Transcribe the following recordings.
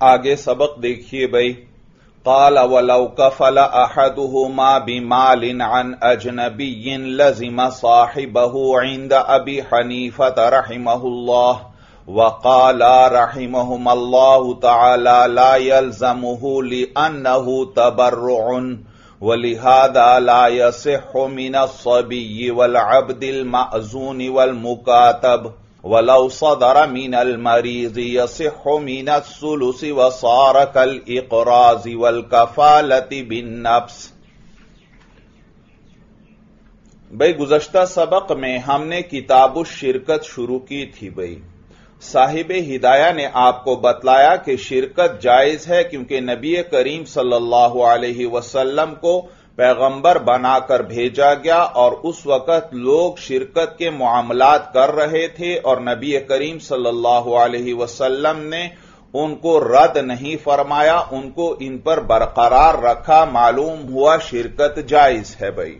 आगे सबक देखिए भाई काल वलौ कफल अहदुहुमा बिमालिन अन अजनबियिन लजिम साहिबहु इंद अबी हनीफत रहिमहुल्लाह वकाल रहिमहुमल्लाहु तआला ला यल्जमुहु लिअन्नहु तबर्रुउन वलिहादा ला यसिहु मिन अस्सबिय्य वलअब्दिल मअजून वलमुकातब वलौ सदर मिन अलमरीज यसिह मिन सुलुस वसार कल इकराज वलकफालति बिन नफ्स भाई गुजश्ता सबक में हमने किताब शिरकत शुरू की थी भाई साहिब हिदाया ने आपको बतलाया कि शिरकत जायज़ है क्योंकि नबी करीम सल्लल्लाहु अलैहि वसल्लम को पैगंबर बनाकर भेजा गया और उस वक़्त लोग शिरकत के मामलात कर रहे थे और नबी करीम सल्लल्लाहु अलैहि वसल्लम ने उनको रद्द नहीं फरमाया, उनको इन पर बरकरार रखा। मालूम हुआ शिरकत जायज़ है भाई।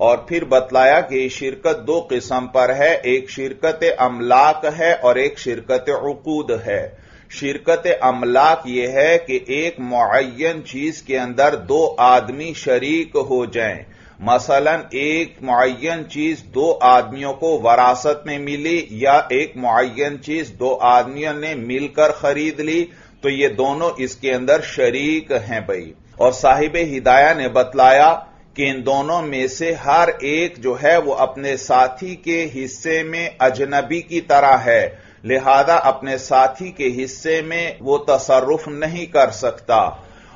और फिर बतलाया कि शिरकत दो किस्म पर है, एक शिरकत अमलाक है और एक शिरकत उकूद है। शिरकत अमलाक यह है कि एक मुन चीज़ के अंदर दो आदमी शरीक हो जाएँ। मसलन एक मुन चीज़ दो आदमियों को वरासत में मिली या एक मुन चीज़ दो आदमियों ने मिलकर खरीद ली तो ये दोनों इसके अंदर शरीक हैं भाई। और साहिब हिदाया ने बतलाया कि इन दोनों में से हर एक जो है वो अपने साथी के हिस्से में अजनबी की तरह है। लिहाजा अपने साथी के हिस्से में वो तसरुफ नहीं कर सकता।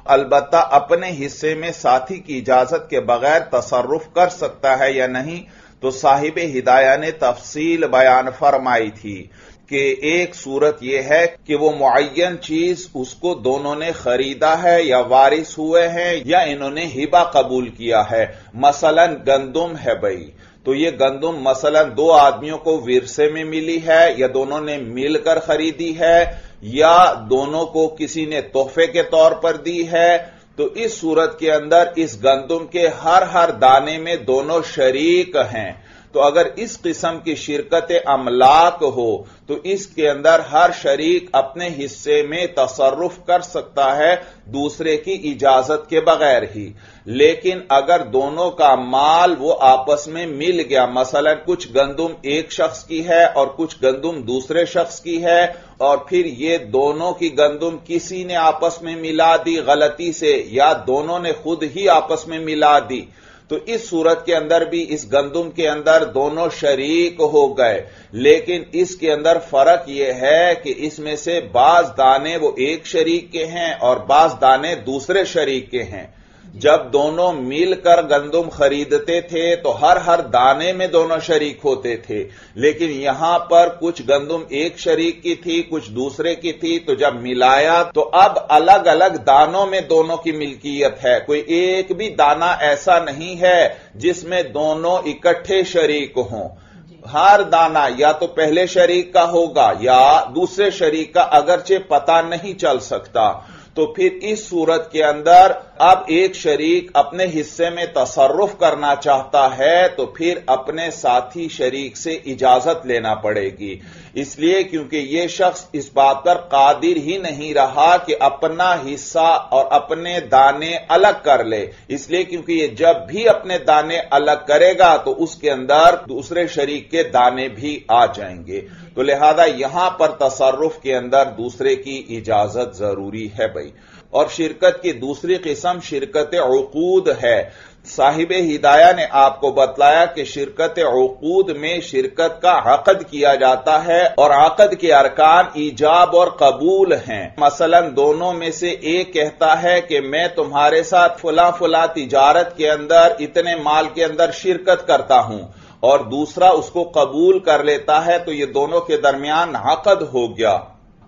अलबत्ता अपने हिस्से में साथी की इजाज़त के बगैर तसरुफ कर सकता है या नहीं तो साहिब हिदाया ने तफसील बयान फरमाई थी कि एक सूरत यह है कि वो मुन चीज़ उसको दोनों ने खरीदा है, या वारिस हुए हैं, या इन्होंने हिबा कबूल किया है। मसलन गंदुम है भाई तो ये गंदुम मसलन दो आदमियों को विरसे में मिली है, या दोनों ने मिलकर खरीदी है, या दोनों को किसी ने तोहफे के तौर पर दी है तो इस सूरत के अंदर इस गंदुम के हर हर दाने में दोनों शरीक हैं। तो अगर इस किस्म की शिरकत अमलाक हो तो इसके अंदर हर शरीक अपने हिस्से में तसरुफ कर सकता है दूसरे की इजाज़त के बगैर ही। लेकिन अगर दोनों का माल वो आपस में मिल गया, मसलन कुछ गंदुम एक शख्स की है और कुछ गंदुम दूसरे शख्स की है, और फिर ये दोनों की गंदुम किसी ने आपस में मिला दी गलती से, या दोनों ने खुद ही आपस में मिला दी तो इस सूरत के अंदर भी, इस गंदुम के अंदर दोनों शरीक हो गए। लेकिन इसके अंदर फ़र्क यह है कि इसमें से बाज दाने वो एक शरीक के हैं और बाज दाने दूसरे शरीक के हैं। जब दोनों मिलकर गंदुम खरीदते थे तो हर हर दाने में दोनों शरीक होते थे। लेकिन यहाँ पर कुछ गंदुम एक शरीक की थी, कुछ दूसरे की थी तो जब मिलाया तो अब अलग अलग दानों में दोनों की मिल्कियत है। कोई एक भी दाना ऐसा नहीं है, जिसमें दोनों इकट्ठे शरीक हों। हर दाना या तो पहले शरीक का होगा, या दूसरे शरीक का, अगरचे पता नहीं चल सकता। तो फिर इस सूरत के अंदर अब एक शरीक अपने हिस्से में तसरुफ करना चाहता है तो फिर अपने साथी शरीक से इजाज़त लेना पड़ेगी। इसलिए क्योंकि यह शख्स इस बात पर कादिर ही नहीं रहा कि अपना हिस्सा और अपने दाने अलग कर ले। इसलिए क्योंकि ये जब भी अपने दाने अलग करेगा तो उसके अंदर दूसरे शरीक के दाने भी आ जाएँगे। तो लिहाजा यहाँ पर तसरुफ के अंदर दूसरे की इजाज़त ज़रूरी है भाई। और शिरकत की दूसरी किस्म शिरकत अकूद है। साहिब हिदाया ने आपको बतलाया कि शिरकत अकूद में शिरकत का अकद किया जाता है और अकद के अरकान ईजाब और कबूल हैं। मसलन दोनों में से एक कहता है कि मैं तुम्हारे साथ फुला फुला तिजारत के अंदर, इतने माल के अंदर शिरकत करता हूँ और दूसरा उसको कबूल कर लेता है तो ये दोनों के दरमियान हकद हो गया।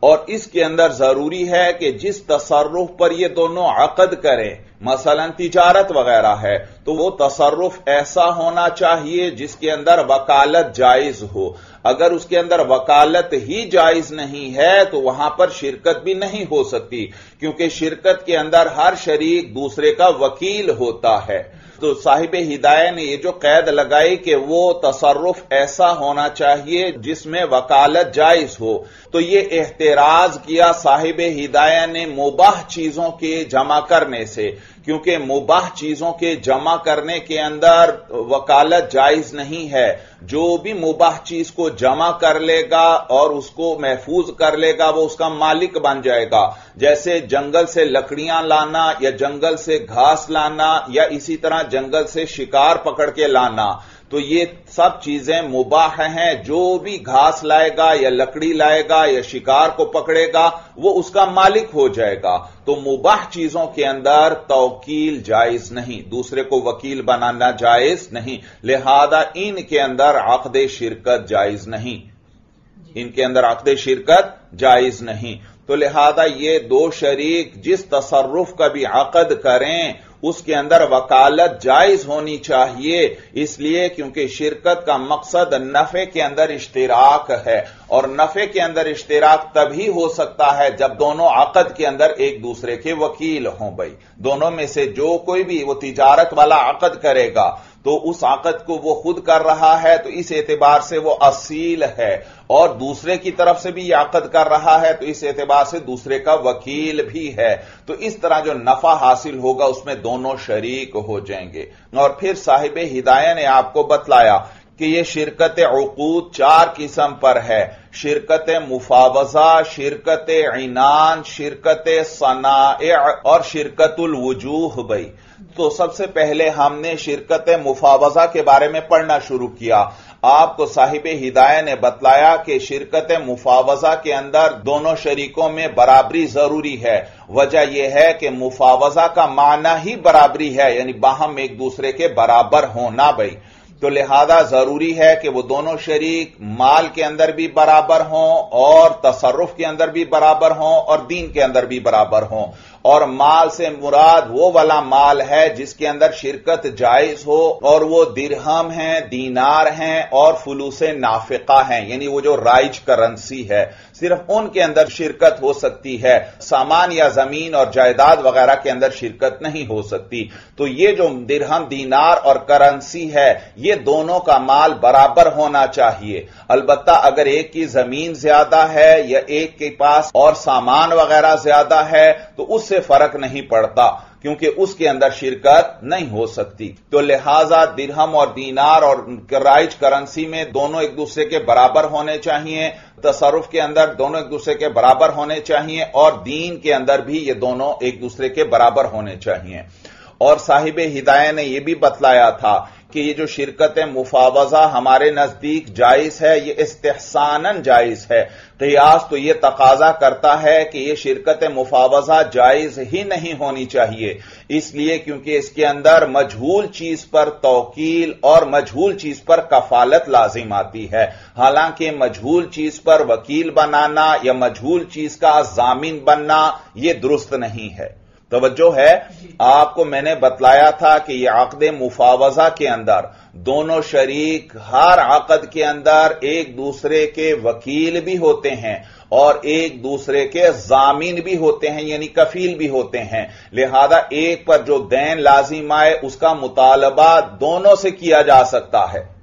और इसके अंदर ज़रूरी है कि जिस तसरुफ पर ये दोनों अकद करें, मसलन तिजारत वगैरह है तो वो तसरुफ ऐसा होना चाहिए जिसके अंदर वकालत जायज़ हो। अगर उसके अंदर वकालत ही जायज़ नहीं है तो वहाँ पर शिरकत भी नहीं हो सकती, क्योंकि शिरकत के अंदर हर शरीक दूसरे का वकील होता है। तो साहिब हिदाय ने ये जो कैद लगाई कि वो तसरुफ ऐसा होना चाहिए जिसमें वकालत जायज़ हो। तो ये एहतराज किया साहिब हिदाय ने मुबाह चीज़ों के जमा करने से। क्योंकि मुबाह चीज़ों के जमा करने के अंदर वकालत जायज़ नहीं है। जो भी मुबाह चीज़ को जमा कर लेगा और उसको महफूज कर लेगा, वो उसका मालिक बन जाएगा। जैसे जंगल से लकड़ियाँ लाना, या जंगल से घास लाना, या इसी तरह जंगल से शिकार पकड़ के लाना। तो ये सब चीज़ें मुबाह हैं। जो भी घास लाएगा या लकड़ी लाएगा या शिकार को पकड़ेगा वो उसका मालिक हो जाएगा। तो मुबाह चीज़ों के अंदर तवकील जायज़ नहीं दूसरे को वकील बनाना जायज़ नहीं। लिहाजा इनके अंदर आकद शिरकत जायज़ नहीं। इनके अंदर आकद शिरकत जायज़ नहीं। तो लिहाजा ये दो शरीक जिस तसरुफ का भी आकद करें उसके अंदर वकालत जायज़ होनी चाहिए, इसलिए क्योंकि शिरकत का मकसद नफे के अंदर इश्तराक है, और नफे के अंदर इश्तराक तभी हो सकता है जब दोनों आकद के अंदर एक दूसरे के वकील हों भाई। दोनों में से जो कोई भी वो तिजारत वाला आकद करेगा तो उस आकत को वो खुद कर रहा है तो इस एतबार से वो असील है। और दूसरे की तरफ़ से भी ये आकद कर रहा है तो इस एतबार से दूसरे का वकील भी है। तो इस तरह जो नफा हासिल होगा, उसमें दोनों शरीक हो जाएँगे। और फिर साहिब हिदाया ने आपको बतलाया कि ये शिरकत अकूद चार किस्म पर है। शिरकत मुफावजा, शिरकत इनान, शिरकत सना और शिरकतुल वजूह भाई तो सबसे पहले हमने शिरकत मुफावजा के बारे में पढ़ना शुरू किया। आपको साहिब हिदाया ने बतलाया कि शिरकत मुफावजा के अंदर दोनों शरीकों में बराबरी ज़रूरी है। वजह यह है कि मुफावजा का माना ही बराबरी है, यानी बाहम एक दूसरे के बराबर होना भाई तो लिहाजा ज़रूरी है कि वह दोनों शरीक माल के अंदर भी बराबर हों और तसरुफ के अंदर भी बराबर हों और दीन के अंदर भी बराबर हों। और माल से मुराद वो वाला माल है जिसके अंदर शिरकत जायज़ हो और वो दिरहम है, दीनार हैं और फुलूस नाफिका हैं। यानी वो जो राइज करेंसी है, सिर्फ़ उनके अंदर शिरकत हो सकती है। सामान या ज़मीन और जायदाद वगैरह के अंदर शिरकत नहीं हो सकती। तो ये जो दिरहम, दीनार और करेंसी है, ये दोनों का माल बराबर होना चाहिए। अलबत्ता अगर एक की ज़मीन ज़्यादा है या एक के पास और सामान वगैरह ज़्यादा है तो उससे फ़र्क नहीं पड़ता, क्योंकि उसके अंदर शिरकत नहीं हो सकती। तो लिहाजा दिरहम और दीनार और राइज करेंसी में दोनों एक दूसरे के बराबर होने चाहिए तसरुफ के अंदर दोनों एक दूसरे के बराबर होने चाहिए, और दीन के अंदर भी ये दोनों एक दूसरे के बराबर होने चाहिए। और साहिब हिदाया ने यह भी बतलाया था कि ये जो शिरकत मुफावजा हमारे नज़दीक जायज़ है, ये इस्तेहसानन जायज़ है। कयास तो ये तकाजा करता है कि ये शिरकत मुफावजा जायज़ ही नहीं होनी चाहिए। इसलिए क्योंकि इसके अंदर मजहूल चीज़ पर तोकील और मजहूल चीज़ पर कफालत लाजिम आती है। हालाँकि मजहूल चीज़ पर वकील बनाना या मजहूल चीज़ का जामिन बनना यह दुरुस्त नहीं है। तवज्जो है। आपको मैंने बतलाया था कि यह आकद मुफावजा के अंदर, दोनों शरीक हर आकद के अंदर एक दूसरे के वकील भी होते हैं और एक दूसरे के जामीन भी होते हैं, यानी कफील भी होते हैं। लिहाजा एक पर जो दैन लाजिम आए, उसका मुतालबा दोनों से किया जा सकता है।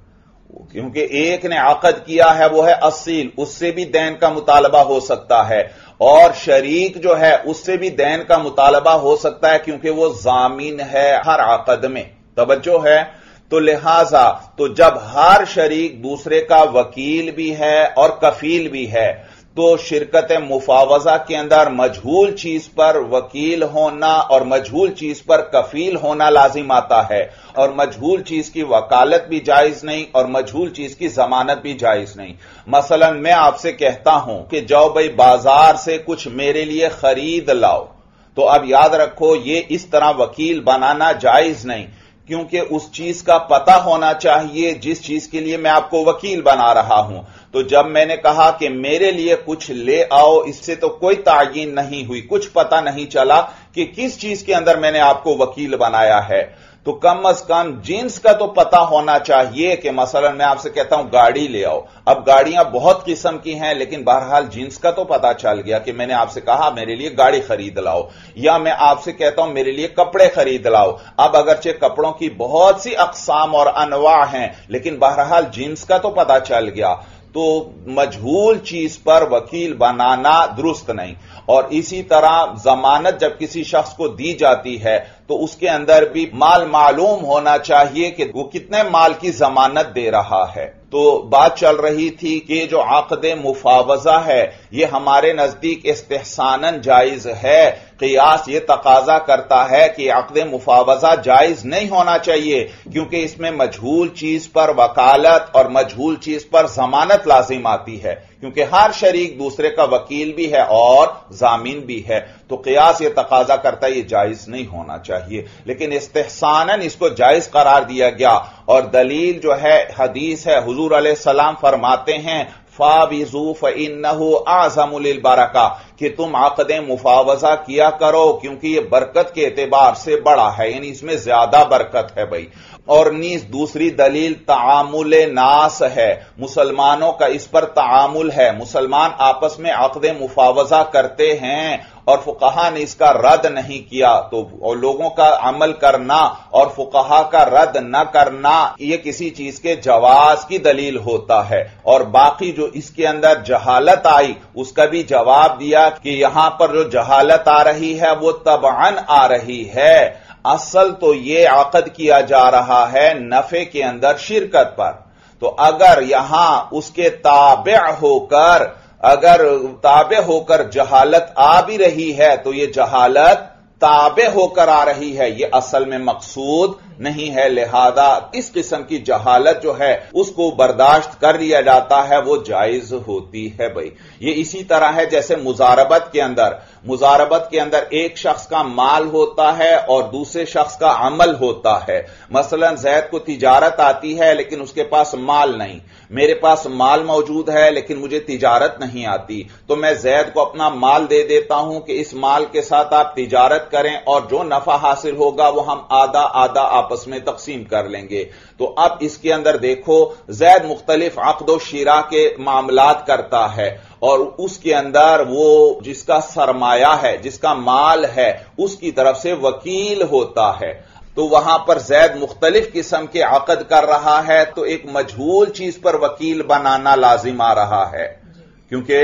क्योंकि एक ने आकद किया है, वो है असील, उससे भी दैन का मुतालबा हो सकता है। और शरीक जो है, उससे भी दैन का मुतालबा हो सकता है, क्योंकि वह जामीन है हर आकद में। तोज्जो है। तो लिहाजा तो जब हर शरीक दूसरे का वकील भी है और कफील भी है तो शिरकत मुफावजा के अंदर, मजहूल चीज़ पर वकील होना और मजहूल चीज़ पर कफील होना लाजिम आता है। और मजहूल चीज़ की वकालत भी जायज़ नहीं और मजहूल चीज़ की जमानत भी जायज़ नहीं। मसलन, मैं आपसे कहता हूँ कि जाओ भाई बाज़ार से कुछ मेरे लिए खरीद लाओ। तो अब याद रखो, ये इस तरह वकील बनाना जायज़ नहीं। क्योंकि उस चीज़ का पता होना चाहिए जिस चीज़ के लिए मैं आपको वकील बना रहा हूँ। तो जब मैंने कहा कि मेरे लिए कुछ ले आओ, इससे तो कोई तायीन नहीं हुई, कुछ पता नहीं चला कि किस चीज़ के अंदर मैंने आपको वकील बनाया है। तो कम अज कम जींस का तो पता होना चाहिए कि मसलन मैं आपसे कहता हूँ, गाड़ी ले आओ। अब गाड़ियाँ बहुत किस्म की हैं, लेकिन बहरहाल जींस का तो पता चल गया कि मैंने आपसे कहा, मेरे लिए गाड़ी खरीद लाओ। या मैं आपसे कहता हूँ, मेरे लिए कपड़े खरीद लाओ। अब अगरचे कपड़ों की बहुत सी अकसाम और अनवा हैं, लेकिन बहरहाल जींस का तो पता चल गया। तो मजहूल चीज़ पर वकील बनाना दुरुस्त नहीं। और इसी तरह जमानत जब किसी शख्स को दी जाती है तो उसके अंदर भी माल मालूम होना चाहिए कि वो कितने माल की जमानत दे रहा है। तो बात चल रही थी कि जो आकद मुफावजा है, ये हमारे नज़दीक इस्तेसानन जायज़ है। कियास ये तकाजा करता है कि अकद मुफावजा जायज़ नहीं होना चाहिए, क्योंकि इसमें मजहूल चीज़ पर वकालत और मजहूल चीज़ पर जमानत लाजिम आती है। क्योंकि हर शरीक दूसरे का वकील भी है और जामीन भी है। तो कयास ये तकाजा करता है, ये जायज़ नहीं होना चाहिए। लेकिन इस्तेसानन इसको जायज़ करार दिया गया। और दलील जो है, हदीस है, हजूर सलाम फरमाते हैं फाबिजूफ इन्नहु आजमुल बारका, कि तुम आकद मुफावजा किया करो, क्योंकि यह बरकत के एतबार से बड़ा है, यानी इसमें ज़्यादा बरकत है भाई। और नीस दूसरी दलील, तामुल नास है। मुसलमानों का इस पर तामुल है। मुसलमान आपस में आकद मुफावजा करते हैं और फुकाहा ने इसका रद्द नहीं किया तो लोगों का अमल करना और फुकाहा का रद्द न करना यह किसी चीज़ के जवाज की दलील होता है। और बाकी जो इसके अंदर जहालत आई, उसका भी जवाब दिया कि यहाँ पर जो जहालत आ रही है, वो तबान आ रही है। असल तो ये आकद किया जा रहा है नफे के अंदर शिरकत पर। तो अगर यहाँ उसके ताबे होकर अगर ताबे होकर जहालत आ भी रही है तो यह जहालत ताबे होकर आ रही है। यह असल में मकसूद नहीं है, लिहाजा इस किस्म की जहालत जो है, उसको बर्दाश्त कर लिया जाता है, वो जायज़ होती है भाई। ये इसी तरह है जैसे मुजारबत के अंदर। मुजारबत के अंदर एक शख्स का माल होता है और दूसरे शख्स का अमल होता है। मसलन, जैद को तिजारत आती है, लेकिन उसके पास माल नहीं। मेरे पास माल मौजूद है, लेकिन मुझे तिजारत नहीं आती। तो मैं जैद को अपना माल दे देता हूँ कि इस माल के साथ आप तिजारत करें, और जो नफा हासिल होगा, वो हम आधा आधा आपस में तकसीम कर लेंगे। तो अब इसके अंदर देखो जैद मुख्तलिफ़ अकदो शिरा के मामलात करता है और उसके अंदर वो जिसका सरमाया है जिसका माल है उसकी तरफ़ से वकील होता है। तो वहाँ पर जैद मुख्तलिफ़ किस्म के आकद कर रहा है तो एक मजहूल चीज़ पर वकील बनाना लाजिम आ रहा है। क्योंकि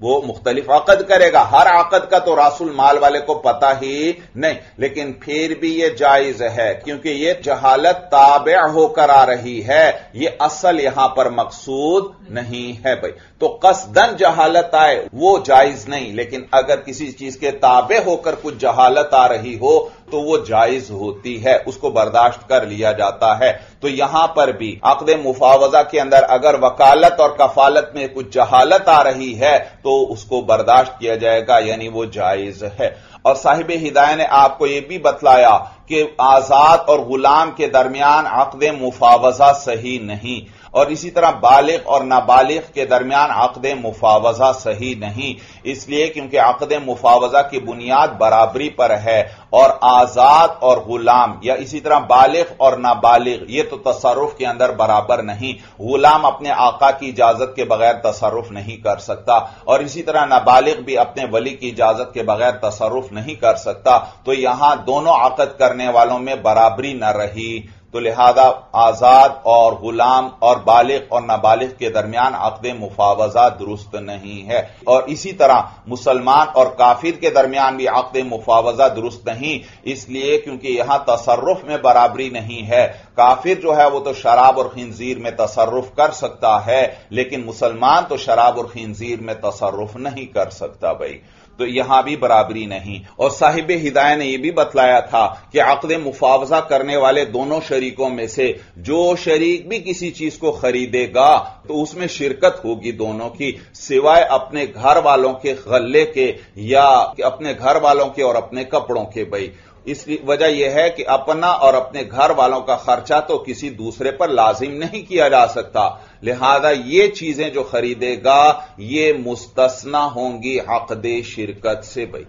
वो मुख्तलिफ़ अकद करेगा। हर अकद का तो रासुल माल वाले को पता ही नहीं, लेकिन फिर भी ये जायज़ है, क्योंकि ये जहालत ताबे होकर आ रही है। ये असल यहाँ पर मकसूद नहीं है भाई। तो कसदन जहालत आए, वो जायज़ नहीं, लेकिन अगर किसी चीज़ के ताबे होकर कुछ जहालत आ रही हो तो वो जायज़ होती है, उसको बर्दाश्त कर लिया जाता है। तो यहाँ पर भी अकद मुफावजा के अंदर अगर वकालत और कफालत में कुछ जहालत आ रही है तो उसको बर्दाश्त किया जाएगा, यानी वो जायज़ है। और साहिब हिदाय ने आपको यह भी बतलाया कि आज़ाद और गुलाम के दरमियान अकद मुफावजा सही नहीं। और इसी तरह बालिग और नाबालिग के दरमियान अकद मुफावजा सही नहीं। इसलिए क्योंकि अकद मुफावजा की बुनियाद बराबरी पर है और आज़ाद और गुलाम या इसी तरह बालिग और नाबालिग, ये तो तसरुफ के अंदर बराबर नहीं। गुलाम अपने आका की इजाज़त के बगैर तसरुफ नहीं कर सकता और इसी तरह नाबालिग भी अपने वली की इजाज़त के बगैर तसरुफ नहीं कर सकता। तो यहाँ दोनों आकद करने वालों में बराबरी न रही। तो लिहाजा आज़ाद और गुलाम और बालिग और नाबालिग के दरमियान अकद मुफावजा दुरुस्त नहीं है। और इसी तरह मुसलमान और काफिर के दरमियान भी अकद मुफावजा दुरुस्त नहीं, इसलिए क्योंकि यहाँ तसरुफ में बराबरी नहीं है। काफिर जो है, वो तो शराब और खिंजीर में तसरफ कर सकता है, लेकिन मुसलमान तो शराब और खिंजीर में तसरुफ नहीं कर सकता भाई। तो यहाँ भी बराबरी नहीं। और साहिब हिदाय ने यह भी बतलाया था कि अकद मुफावजा करने वाले दोनों शरीकों में से जो शरीक भी किसी चीज़ को खरीदेगा तो उसमें शिरकत होगी दोनों की, सिवाय अपने घर वालों के गले के या अपने घर वालों के और अपने कपड़ों के, भाई। इस वजह यह है कि अपना और अपने घर वालों का खर्चा तो किसी दूसरे पर लाजिम नहीं किया जा सकता। लिहाजा ये चीज़ें जो खरीदेगा ये मुस्तना होंगी अकद शिरकत से भाई।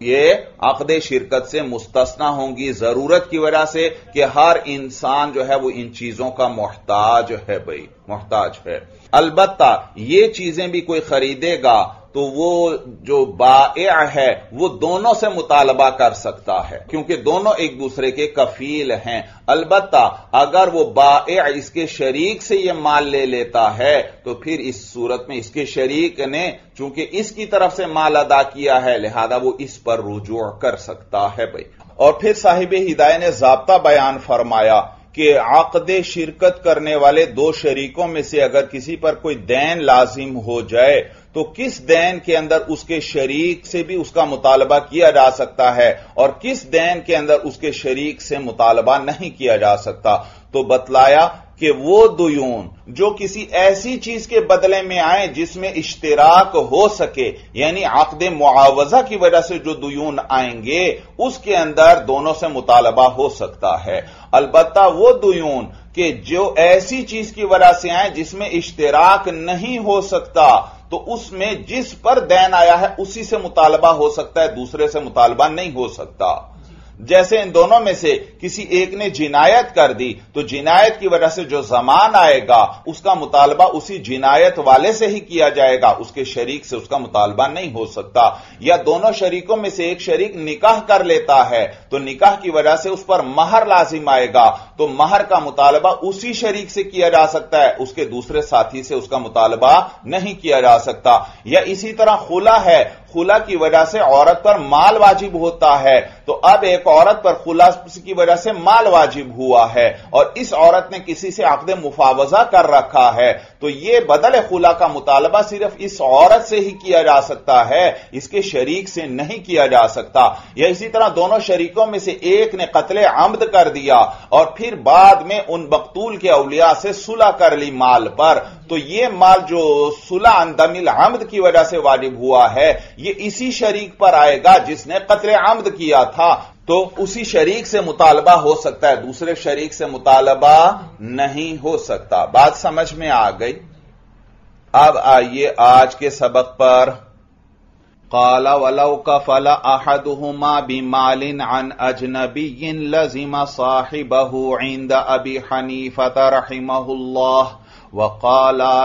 ये अकद शिरकत से मुस्तना होंगी ज़रूरत की वजह से कि हर इंसान जो है वो इन चीज़ों का मोहताज है भाई मोहताज है। अलबत्ता ये चीज़ें भी कोई खरीदेगा तो वो जो बाया है, वो दोनों से मुतालबा कर सकता है, क्योंकि दोनों एक दूसरे के कफील हैं। अलबत्ता, अगर वो बाया इसके शरीक से ये माल ले लेता है तो फिर इस सूरत में इसके शरीक ने, चूँकि इसकी तरफ़ से माल अदा किया है, लिहाजा वो इस पर रुजू कर सकता है भाई। और फिर साहिब हिदाय ने जबता बयान फरमाया कि आकद शिरकत करने वाले दो शरीकों में से अगर किसी पर कोई दैन लाजिम हो जाए तो किस दैन के अंदर उसके शरीक से भी उसका मुतालबा किया जा सकता है? और किस दैन के अंदर उसके शरीक से मुतालबा नहीं किया जा सकता? तो बतलाया कि वो दुयून, जो किसी ऐसी चीज़ के बदले में आए जिसमें इश्तराक हो सके, यानी आकद मुआवजा की वजह से जो दुयून आएँगे, उसके अंदर दोनों से मुतालबा हो सकता है। अलबत्ता वो दुयून कि जो ऐसी चीज़ की वजह से आए जिसमें इश्तराक नहीं हो सकता तो उसमें जिस पर दैन आया है, उसी से मुतालबा हो सकता है, दूसरे से मुतालबा नहीं हो सकता। जैसे इन दोनों में से किसी एक ने जिनायत कर दी तो जिनायत की वजह से जो जमान आएगा, उसका मुतालबा उसी जिनायत वाले से ही किया जाएगा। उसके शरीक से उसका मुतालबा नहीं हो सकता। या दोनों शरीकों में से एक शरीक निकाह कर लेता है तो निकाह की वजह से उस पर महर लाजिम आएगा। तो महर का मुतालबा उसी शरीक से किया जा सकता है, उसके दूसरे साथी से उसका मुतालबा नहीं किया जा सकता। या इसी तरह खुला है खुला की वजह से औरत पर माल वाजिब होता है। तो अब एक औरत पर खुला की वजह से माल वाजिब हुआ है और इस औरत ने किसी से आकद मुफावजा कर रखा है। तो यह बदल खुला का मुतालबा सिर्फ़ इस औरत से ही किया जा सकता है, इसके शरीक से नहीं किया जा सकता। या इसी तरह दोनों शरीकों में से एक ने कत्ले आमद कर दिया और फिर बाद में उन बकतूल के अलिया से सुलह कर ली माल पर। तो यह माल जो सुलह अंदमिल आमद की वजह से वाजिब हुआ है, ये इसी शरीक पर आएगा जिसने कतरे आमद किया था। तो उसी शरीक से मुतालबा हो सकता है, दूसरे शरीक से मुतालबा नहीं हो सकता। बात समझ में आ गई? अब आइए आज के सबक पर। काला वलव का फला अहदुमा बिमालिन अन अजनबी लजिमा साहिबहू इंद अबी हनीफत रहिमहुल्लाह। वकाला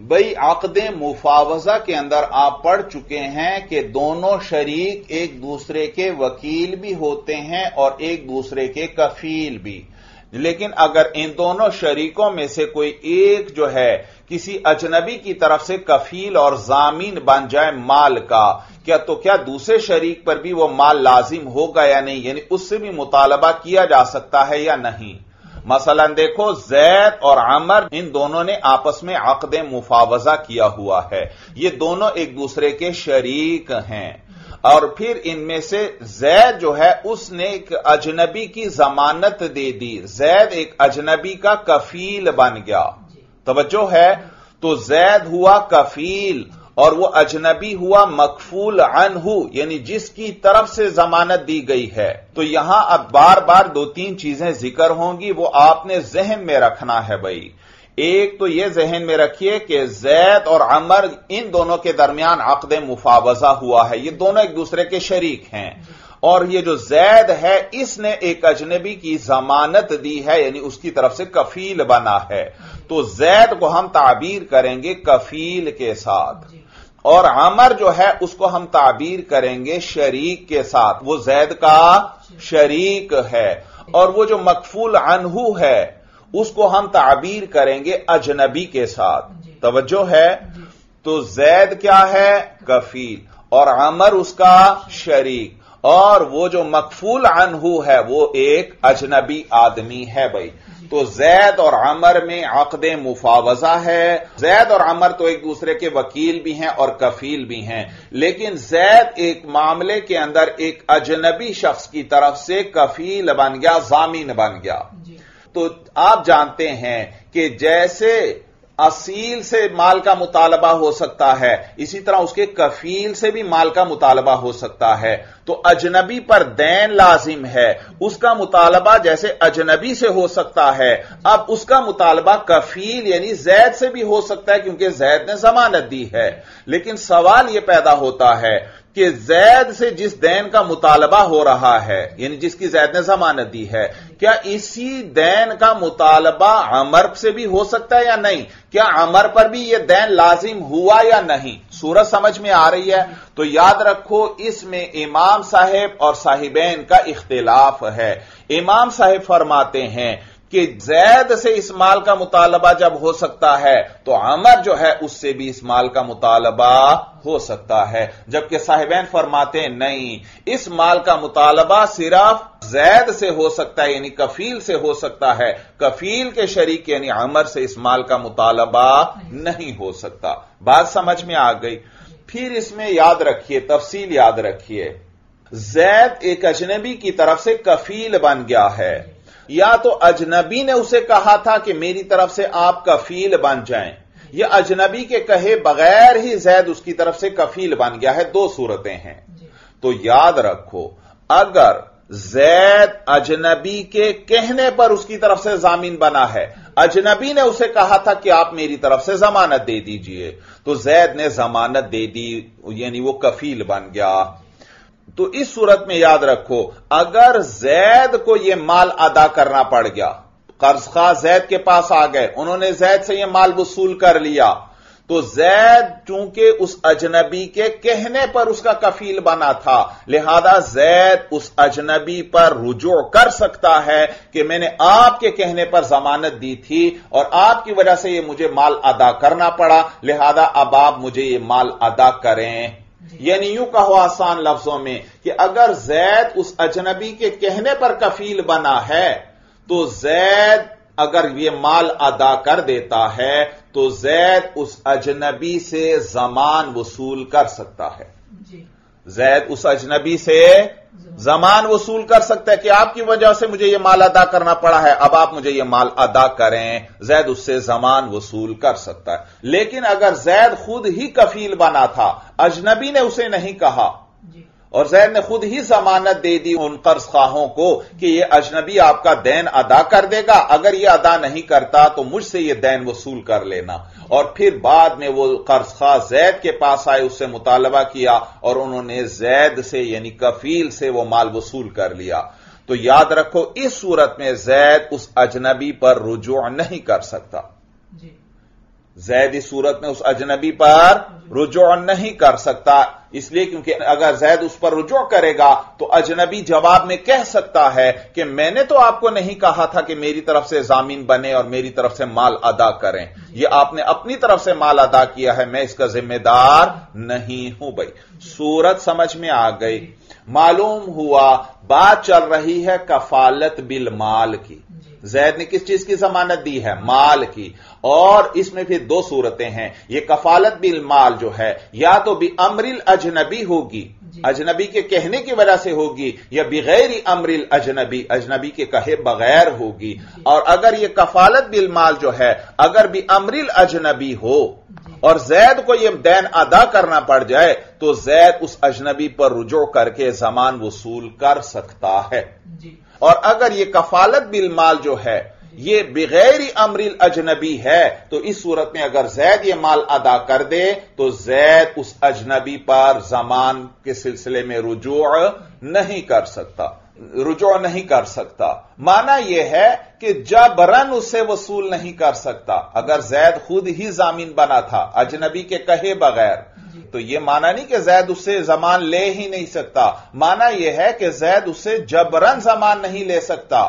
भाई आकद मुफावजा के अंदर आप पढ़ चुके हैं कि दोनों शरीक एक दूसरे के वकील भी होते हैं और एक दूसरे के कफील भी लेकिन अगर इन दोनों शरीकों में से कोई एक जो है किसी अजनबी की तरफ़ से कफील और जामीन बन जाए माल का, क्या तो क्या दूसरे शरीक पर भी वह माल लाजिम होगा या नहीं? यानी उससे भी मुतालबा किया जा सकता है या नहीं? मसलन देखो, जैद और अमर, इन दोनों ने आपस में अकद मुफावजा किया हुआ है। ये दोनों एक दूसरे के शरीक हैं। और फिर इनमें से जैद जो है उसने एक अजनबी की जमानत दे दी। जैद एक अजनबी का कफील बन गया। तवज्जो है? तो जैद हुआ कफील और वो अजनबी हुआ मकफूल अनहू यानी जिसकी तरफ़ से जमानत दी गई है। तो यहाँ अब बार बार दो तीन चीज़ें ज़िक्र होंगी वो आपने जहन में रखना है भाई। एक तो यह जहन में रखिए कि जैद और अमर इन दोनों के दरमियान अकद मुफावजा हुआ है। ये दोनों एक दूसरे के शरीक हैं। और ये जो जैद है इसने एक अजनबी की जमानत दी है यानी उसकी तरफ़ से कफील बना है। तो जैद को हम ताबीर करेंगे कफील के साथ। और अमर जो है उसको हम ताबीर करेंगे शरीक के साथ। वो जैद का शरीक है। और वो जो मकफूल अनहू है उसको हम ताबीर करेंगे अजनबी के साथ। तवज्जो है? तो जैद क्या है? कफील और अमर उसका शरीक। और वो जो मकफूल अनहू है वो एक अजनबी आदमी है भाई। तो जैद और अमर में अकद मुफावजा है। जैद और अमर तो एक दूसरे के वकील भी हैं और कफील भी हैं। लेकिन जैद एक मामले के अंदर एक अजनबी शख्स की तरफ़ से कफील बन गया जामीन बन गया। तो आप जानते हैं कि जैसे असील से माल का मुतालबा हो सकता है, इसी तरह उसके कफील से भी माल का मुतालबा हो सकता है। तो अजनबी पर दैन लाजिम है। उसका मुतालबा जैसे अजनबी से हो सकता है। अब उसका मुतालबा कफील यानी जैद से भी हो सकता है, क्योंकि जैद ने जमानत दी है। लेकिन सवाल यह पैदा होता है कि जैद से जिस दैन का मुतालबा हो रहा है, यानी जिसकी जैद ने जमानत दी है, क्या इसी दैन का मुतालबा अमर से भी हो सकता है या नहीं? क्या अमर पर भी यह दैन लाजिम हुआ या नहीं? सूरत समझ में आ रही है। तो याद रखो, इसमें इमाम साहेब और साहिबैन का इख्तिलाफ है। इमाम साहेब फरमाते हैं कि जैद से इस माल का मुतालबा जब हो सकता है तो अमर जो है उससे भी इस माल का मुतालबा हो सकता है। जबकि साहिबैन फरमाते नहीं, इस माल का मुतालबा सिर्फ़ जैद से हो सकता है, यानी कफील से हो सकता है। कफील के शरीक, यानी अमर से इस माल का मुतालबा नहीं हो सकता। बात समझ में आ गई। फिर इसमें याद रखिए, तफसील याद रखिए। जैद एक अजनबी की तरफ़ से कफील बन गया है। या तो अजनबी ने उसे कहा था कि मेरी तरफ़ से आप कफील बन जाएँ। यह अजनबी के कहे बगैर ही जैद उसकी तरफ़ से कफील बन गया है। दो सूरतें हैं। तो याद रखो अगर जैद अजनबी के कहने पर उसकी तरफ़ से जामीन बना है अजनबी ने उसे कहा था कि आप मेरी तरफ़ से जमानत दे दीजिए तो जैद ने जमानत दे दी यानी वो कफील बन गया। तो इस सूरत में याद रखो, अगर जैद को यह माल अदा करना पड़ गया कर्ज खा जैद के पास आ गए, उन्होंने जैद से यह माल वसूल कर लिया तो जैद चूँकि उस अजनबी के कहने पर उसका कफील बना था, लिहाजा जैद उस अजनबी पर रुजू कर सकता है कि मैंने आपके कहने पर जमानत दी थी और आपकी वजह से यह मुझे माल अदा करना पड़ा, लिहाजा अब आप मुझे यह माल अदा करें। यानी यूँ कहो आसान लफ्जों में कि अगर जैद उस अजनबी के कहने पर कफील बना है तो जैद अगर यह माल अदा कर देता है तो जैद उस अजनबी से जमान वसूल कर सकता है। जैद उस अजनबी से जमान वसूल कर सकता है कि आपकी वजह से मुझे यह माल अदा करना पड़ा है। अब आप मुझे यह माल अदा करें। जैद उससे जमान वसूल कर सकता है। लेकिन अगर जैद खुद ही कफील बना था, अजनबी ने उसे नहीं कहा। और जैद ने खुद ही जमानत दे दी उन कर्ज खाहों को कि यह अजनबी आपका दैन अदा कर देगा। अगर यह अदा नहीं करता तो मुझसे यह दैन वसूल कर लेना। और फिर बाद में वो कर्ज खा जैद के पास आए, उससे मुतालबा किया और उन्होंने जैद से, यानी कफील से वो माल वसूल कर लिया। तो याद रखो, इस सूरत में जैद उस अजनबी पर रुजू नहीं कर सकता। जैद इस सूरत में उस अजनबी पर रुजू नहीं कर सकता। इसलिए क्योंकि अगर जैद उस पर रुजू करेगा तो अजनबी जवाब में कह सकता है कि मैंने तो आपको नहीं कहा था कि मेरी तरफ़ से जामीन बने और मेरी तरफ़ से माल अदा करें। यह आपने अपनी तरफ़ से माल अदा किया है, मैं इसका जिम्मेदार नहीं हूँ भाई। सूरत समझ में आ गई। मालूम हुआ, बात चल रही है कफालत बिल माल की। जैद ने किस चीज़ की जमानत दी है? माल की। और इसमें फिर दो सूरतें हैं। यह कफालत बिल माल जो है, या तो भी अमरिल अजनबी होगी अजनबी के कहने की वजह से होगी या बगैर अमरिल अजनबी अजनबी के कहे बगैर होगी। और अगर यह कफालत बिल माल जो है अगर भी अमरिल अजनबी हो और जैद को यह दैन अदा करना पड़ जाए तो जैद उस अजनबी पर रुजू करके जमान वसूल कर सकता है। और अगर यह कफालत बिल माल जो है ये बगैर अमरिल अजनबी है तो इस सूरत में अगर जैद ये माल अदा कर दे तो जैद उस अजनबी पर जमान के सिलसिले में रुजू नहीं कर सकता रुजू नहीं कर सकता। माना यह है कि जबरन उसे वसूल नहीं कर सकता। अगर जैद खुद ही जामीन बना था अजनबी के कहे बगैर तो यह माना नहीं कि जैद उसे जमान ले ही नहीं सकता। माना यह है कि जैद उससे जबरन जमान नहीं ले सकता।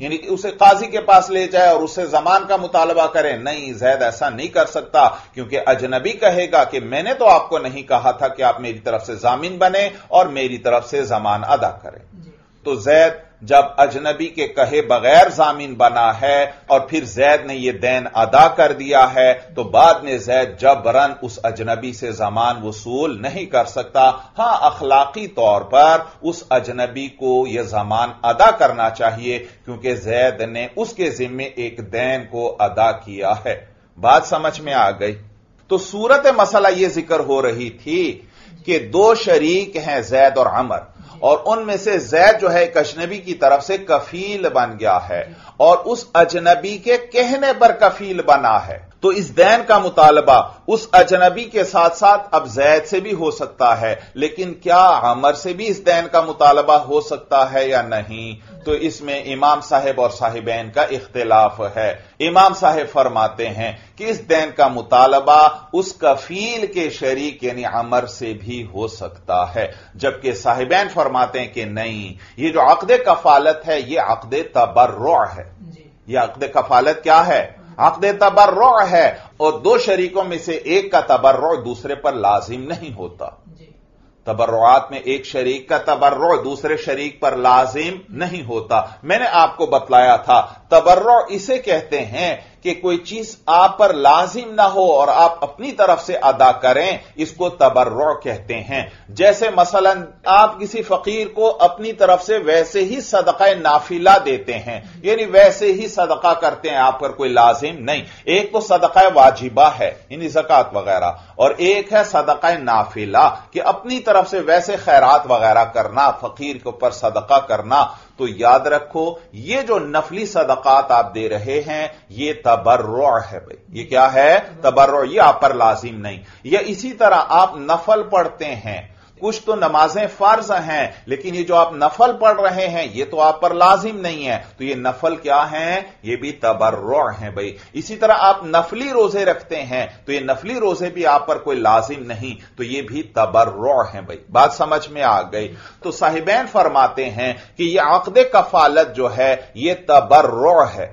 यानी कि उसे काजी के पास ले जाए और उसे जमान का मुतालबा करें नहीं जैद ऐसा नहीं कर सकता क्योंकि अजनबी कहेगा कि मैंने तो आपको नहीं कहा था कि आप मेरी तरफ़ से जामीन बने और मेरी तरफ़ से जमान अदा करें। तो जैद जब अजनबी के कहे बगैर जामीन बना है और फिर जैद ने यह दैन अदा कर दिया है तो बाद में जैद जबरन उस अजनबी से जमान वसूल नहीं कर सकता। हाँ, अखलाकी तौर पर उस अजनबी को यह जमान अदा करना चाहिए, क्योंकि जैद ने उसके जिम्मे एक दैन को अदा किया है। बात समझ में आ गई? तो सूरत मसला यह ज़िक्र हो रही थी कि दो शरीक हैं जैद और अमर। और उनमें से जैद जो है एक अजनबी की तरफ़ से कफील बन गया है और उस अजनबी के कहने पर कफील बना है। तो इस दैन का मुतालबा उस अजनबी के साथ साथ अब जैद से भी हो सकता है। लेकिन क्या अमर से भी इस दैन का मुतालबा हो सकता है या नहीं? तो इसमें इमाम साहेब और साहिबैन का इख्तिलाफ है। इमाम साहेब फरमाते हैं कि इस दैन का मुतालबा उस कफील के शरीक यानी अमर से भी हो सकता है। जबकि साहिबैन फरमाते हैं कि नहीं ये जो अकद कफालत है ये अकद तबर्र है। यह अकद कफालत क्या है? अकद तबर्र है और दो शरीकों में से एक का तबर्र दूसरे पर लाजिम नहीं होता। तबर्रात में एक शरीक का तबर्र दूसरे शरीक पर लाजिम नहीं होता। मैंने आपको बतलाया था तबर्र इसे कहते हैं कि कोई चीज़ आप पर लाजिम ना हो और आप अपनी तरफ़ से अदा करें, इसको तबर्र कहते हैं। जैसे मसलन, आप किसी फकीर को अपनी तरफ़ से वैसे ही सदका नाफिला देते हैं। यानी वैसे ही सदका करते हैं, आप पर कोई लाजिम नहीं। एक तो सदका वाजिबा है, यानी जक़ात वगैरह, और एक है सदका नाफिला, कि अपनी तरफ़ से वैसे खैरात वगैरह करना, फकीर के ऊपर सदका करना। तो याद रखो, ये जो नफली सदकात आप दे रहे हैं, ये तबर्र है भाई। ये क्या है? तबर्र ये आप पर लाजिम नहीं। या इसी तरह आप नफल पढ़ते हैं। कुछ तो नमाजें फ़र्ज़ हैं लेकिन ये जो आप नफल पढ़ रहे हैं ये तो आप पर लाजिम नहीं है। तो ये नफल क्या है? ये भी तबर्र है भाई। इसी तरह आप नफली रोज़े रखते हैं तो ये नफली रोज़े भी आप पर कोई लाजिम नहीं तो ये भी तबर्र है भाई। बात समझ में आ गई। तो साहिबैन फरमाते हैं कि ये अकद कफालत जो है ये तबर्र है।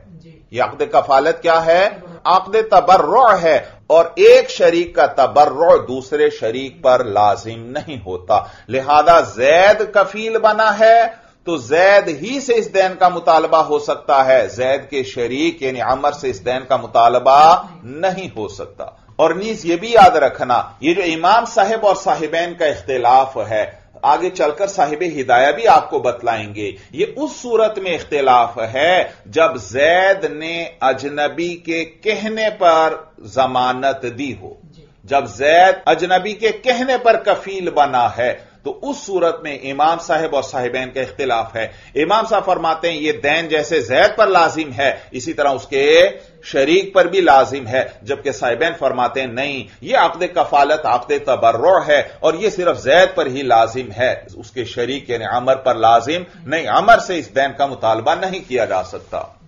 ये अकद कफालत क्या है? अकद तबर्र है। और एक शरीक का तबर्र दूसरे शरीक पर लाजिम नहीं होता। लिहाजा जैद कफील बना है तो जैद ही से इस दैन का मुतालबा हो सकता है। जैद के शरीक, यानी अमर से इस दैन का मुतालबा नहीं हो सकता। और नीज यह भी याद रखना यह जो इमाम साहेब और साहिबैन का इख्तिलाफ है आगे चलकर साहिब हिदाया भी आपको बतलाएँगे। ये उस सूरत में इख्तिलाफ है जब जैद ने अजनबी के कहने पर जमानत दी हो। जब जैद अजनबी के कहने पर कफील बना है तो उस सूरत में इमाम साहब और साहिबैन का इख्तिलाफ है। इमाम साहब फरमाते हैं, ये दैन जैसे जैद पर लाजिम है, इसी तरह उसके शरीक पर भी लाजिम है, जबकि साहिबैन फरमाते हैं, नहीं यह अकद कफालत अकद तबर्र है, और यह सिर्फ़ जैद पर ही लाजिम है। उसके शरीक, यानी अमर पर लाजिम नहीं, अमर से इस दैन का मुतालबा नहीं किया जा सकता।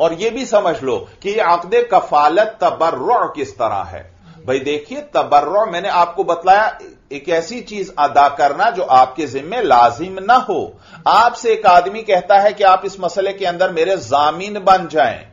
और यह भी समझ लो कि यह अकद कफालत तबर्र किस तरह है। भाई देखिए तबर्र मैंने आपको बतलाया एक ऐसी चीज़ अदा करना जो आपके जिम्मे लाजिम ना हो। आपसे एक आदमी कहता है कि आप इस मसले के अंदर मेरे जामीन बन जाएँ।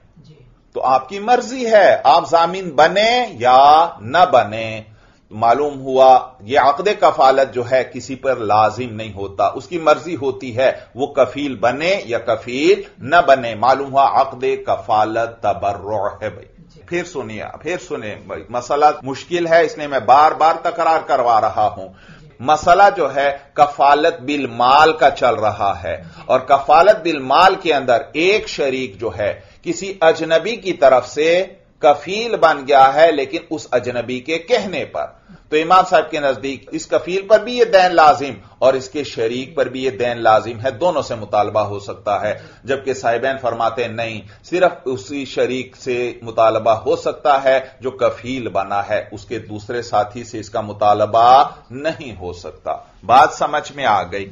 तो आपकी मर्ज़ी है आप जामीन बने या न बने। मालूम हुआ यह अकद कफालत जो है किसी पर लाजिम नहीं होता। उसकी मर्ज़ी होती है वो कफील बने या कफील न बने। मालूम हुआ अकद कफालत तबर्र है भाई। फिर सुनिए, फिर सुने भाई, मसला मुश्किल है, इसलिए मैं बार बार तकरार करवा रहा हूँ। मसला जो है, कफालत बिल माल का चल रहा है। और कफालत बिल माल के अंदर एक शरीक जो है, किसी अजनबी की तरफ़ से कफील बन गया है, लेकिन उस अजनबी के कहने पर। तो इमाम साहब के नज़दीक, इस कफील पर भी यह दैन लाजिम और इसके शरीक पर भी यह दैन लाजिम है, दोनों से मुतालबा हो सकता है। जबकि साहिबैन फरमाते, नहीं, सिर्फ़ उसी शरीक से मुतालबा हो सकता है जो कफील बना है, उसके दूसरे साथी से इसका मुतालबा नहीं हो सकता। बात समझ में आ गई।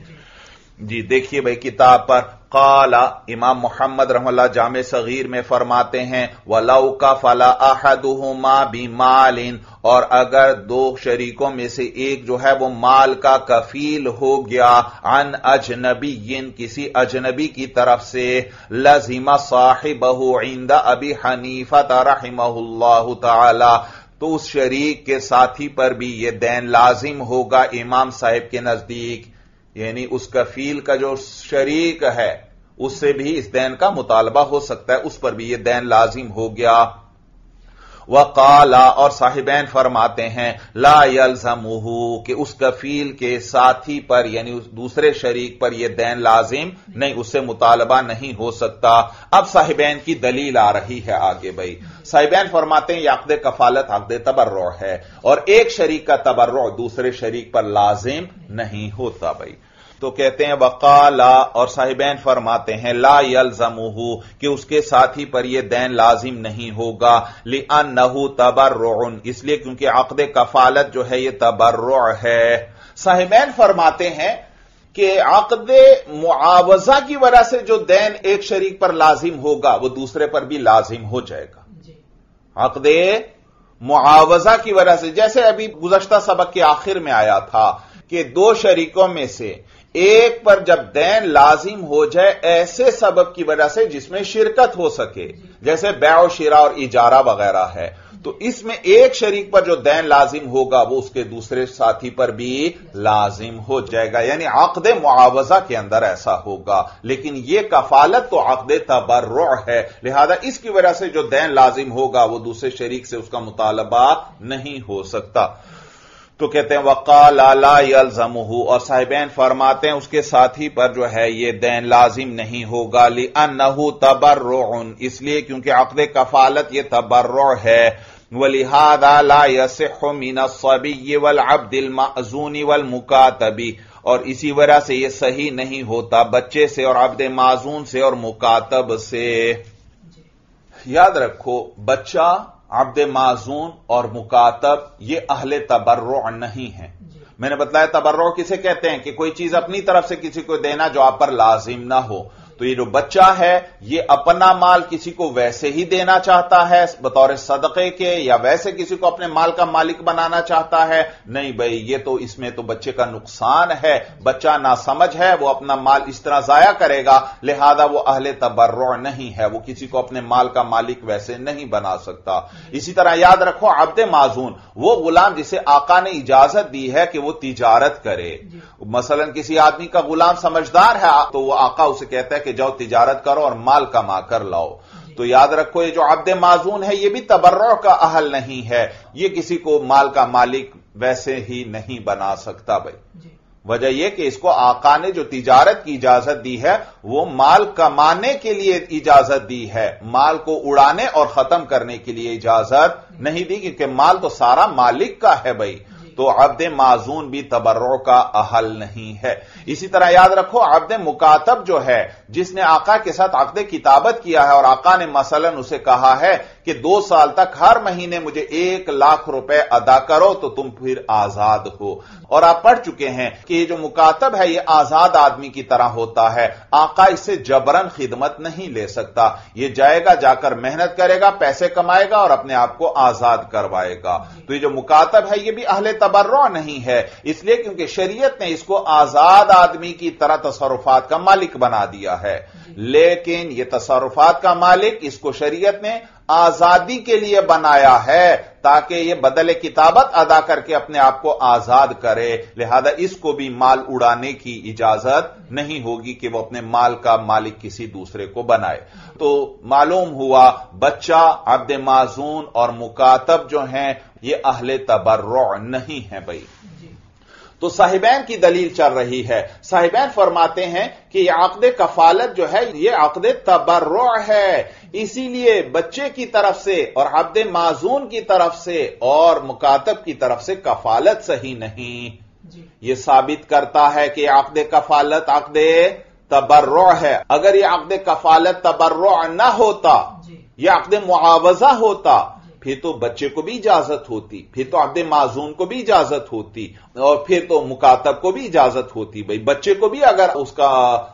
जी, देखिए भाई, किताब पर काला इमाम मोहम्मद रहमल्ला जाम सगीर में फरमाते हैं वलाउ का फला अहदुहुमा बी मालिन और अगर दो शरीकों में से एक जो है वो माल का कफील हो गया अन अजनबी किसी अजनबी की तरफ़ से लजीमा साहिबहू इंदा अबी हनीफत रहिमहुल्लाह ताला तो उस शरीक के साथी पर भी यह दैन लाजिम होगा इमाम साहिब के नज़दीक यानी उस कफील का जो शरीक है, उससे भी इस दैन का मुतालबा हो सकता है, उस पर भी यह दैन लाजिम हो गया। व काला और साहिबैन फरमाते हैं, ला यलजमुहू, कि उस कफील के साथी पर, यानी उस दूसरे शरीक पर यह दैन लाजिम नहीं, उससे मुतालबा नहीं हो सकता। अब साहिबैन की दलील आ रही है आगे भाई। साहिबैन फरमाते हैं अकद कफालत, अकद तबर्र है, और एक शरीक का तबर्र दूसरे शरीक पर लाजिम नहीं होता भाई। तो कहते हैं वकाला और साहिबैन फरमाते हैं ला यल जमूहू कि उसके साथी पर यह दैन लाजिम नहीं होगा। ली अन नहू तबर्रुन इसलिए क्योंकि अकद कफालत जो है यह तबर्रु है। साहिबैन फरमाते हैं कि अकद मुआवजा की वजह से जो दैन एक शरीक पर लाजिम होगा वो दूसरे पर भी लाजिम हो जाएगा। अकद मुआवजा की वजह से जैसे अभी गुजश्ता सबक के आखिर में आया था कि दो शरीकों में से एक पर जब दैन लाजिम हो जाए, ऐसे सबब की वजह से जिसमें शिरकत हो सके, जैसे बै शिरा और इजारा वगैरह है तो इसमें एक शरीक पर जो दैन लाजिम होगा, वो उसके दूसरे साथी पर भी लाजिम हो जाएगा। यानी आकद मुआवजा के अंदर ऐसा होगा। लेकिन यह कफालत तो आकद तबर्र है। लिहाजा इसकी वजह से जो दैन लाजिम होगा, वो दूसरे शरीक से उसका मुतालबा नहीं हो सकता। तो कहते हैं वकाल आला यलजमहू। और साहिबैन फरमाते हैं उसके साथी पर जो है ये दैन लाजिम नहीं होगा। ली अनहू तबर्रुन इसलिए क्योंकि अकद कफालत ये तबर्र है। वलिहादा ला यसिन सभी वल अब्दिल माजूनी वल मुकातबी और इसी वजह से यह सही नहीं होता बच्चे से और अब्द माजून से और मुकातब से। याद रखो बच्चा अब्द माजून और मुकातब ये अहले तबर्र नहीं है। मैंने बताया तबर्र किसे कहते हैं? कि कोई चीज़ अपनी तरफ़ से किसी को देना जो आप पर लाजिम ना हो। तो ये जो बच्चा है ये अपना माल किसी को वैसे ही देना चाहता है बतौर सदक़े के या वैसे किसी को अपने माल का मालिक बनाना चाहता है? नहीं भाई ये तो इसमें तो बच्चे का नुकसान है। बच्चा ना समझ है वो अपना माल इस तरह जाया करेगा लिहाजा वो अहले तबर्र नहीं है वो किसी को अपने माल का मालिक वैसे नहीं बना सकता। इसी तरह याद रखो अब्द माजून वो गुलाम जिसे आका ने इजाज़त दी है कि वो तिजारत करे। मसलन किसी आदमी का गुलाम समझदार है तो वो आका उसे कहता है कि जाओ तिजारत करो और माल कमा कर लाओ। तो याद रखो ये जो अब्द माजून है ये भी तबर्र का अहल नहीं है। ये किसी को माल का मालिक वैसे ही नहीं बना सकता भाई। वजह यह कि इसको आका ने जो तिजारत की इजाज़त दी है वो माल कमाने के लिए इजाज़त दी है। माल को उड़ाने और खत्म करने के लिए इजाज़त नहीं दी क्योंकि माल तो सारा मालिक का है भाई। तो अब्द माजून भी तबर्रो का अहल नहीं है। इसी तरह याद रखो, अब्द मुकातब जो है, जिसने आका के साथ अकद किताबत किया है और आका ने मसलन उसे कहा है कि दो साल तक हर महीने मुझे एक लाख रुपए अदा करो तो तुम फिर आज़ाद हो। और आप पढ़ चुके हैं कि ये जो मुकातब है ये आज़ाद आदमी की तरह होता है। आका इससे जबरन खिदमत नहीं ले सकता। ये जाएगा जाकर मेहनत करेगा पैसे कमाएगा और अपने आप को आज़ाद करवाएगा। तो ये जो मुकातब है ये भी अहले तबर्रा नहीं है। इसलिए क्योंकि शरीयत ने इसको आज़ाद आदमी की तरह तसरुफात का मालिक बना दिया है। लेकिन यह तसरुफात का मालिक इसको शरीयत ने आज़ादी के लिए बनाया है ताकि यह बदल किताबत अदा करके अपने आप को आज़ाद करे। लिहाजा इसको भी माल उड़ाने की इजाज़त नहीं होगी कि वह अपने माल का मालिक किसी दूसरे को बनाए। तो मालूम हुआ, बच्चा, अब्द माजून और मुकातब जो हैं, ये अहले तबर्र नहीं है भाई। तो साहिबैन की दलील चल रही है। साहिबैन फरमाते हैं कि आकद कफालत जो है यह आकद तबर्र है। इसीलिए बच्चे की तरफ़ से और अब्द माजून की तरफ़ से और मुकातब की तरफ़ से कफालत सही नहीं। यह साबित करता है कि आकद कफालत आकद तबर्र है। अगर यह आकद कफालत तबर्र न होता यह आकद मुआवजा होता फिर तो बच्चे को भी इजाज़त होती फिर तो अब्द माजून को भी इजाज़त होती और फिर तो मुकातब को भी इजाज़त होती। भाई बच्चे को भी अगर उसका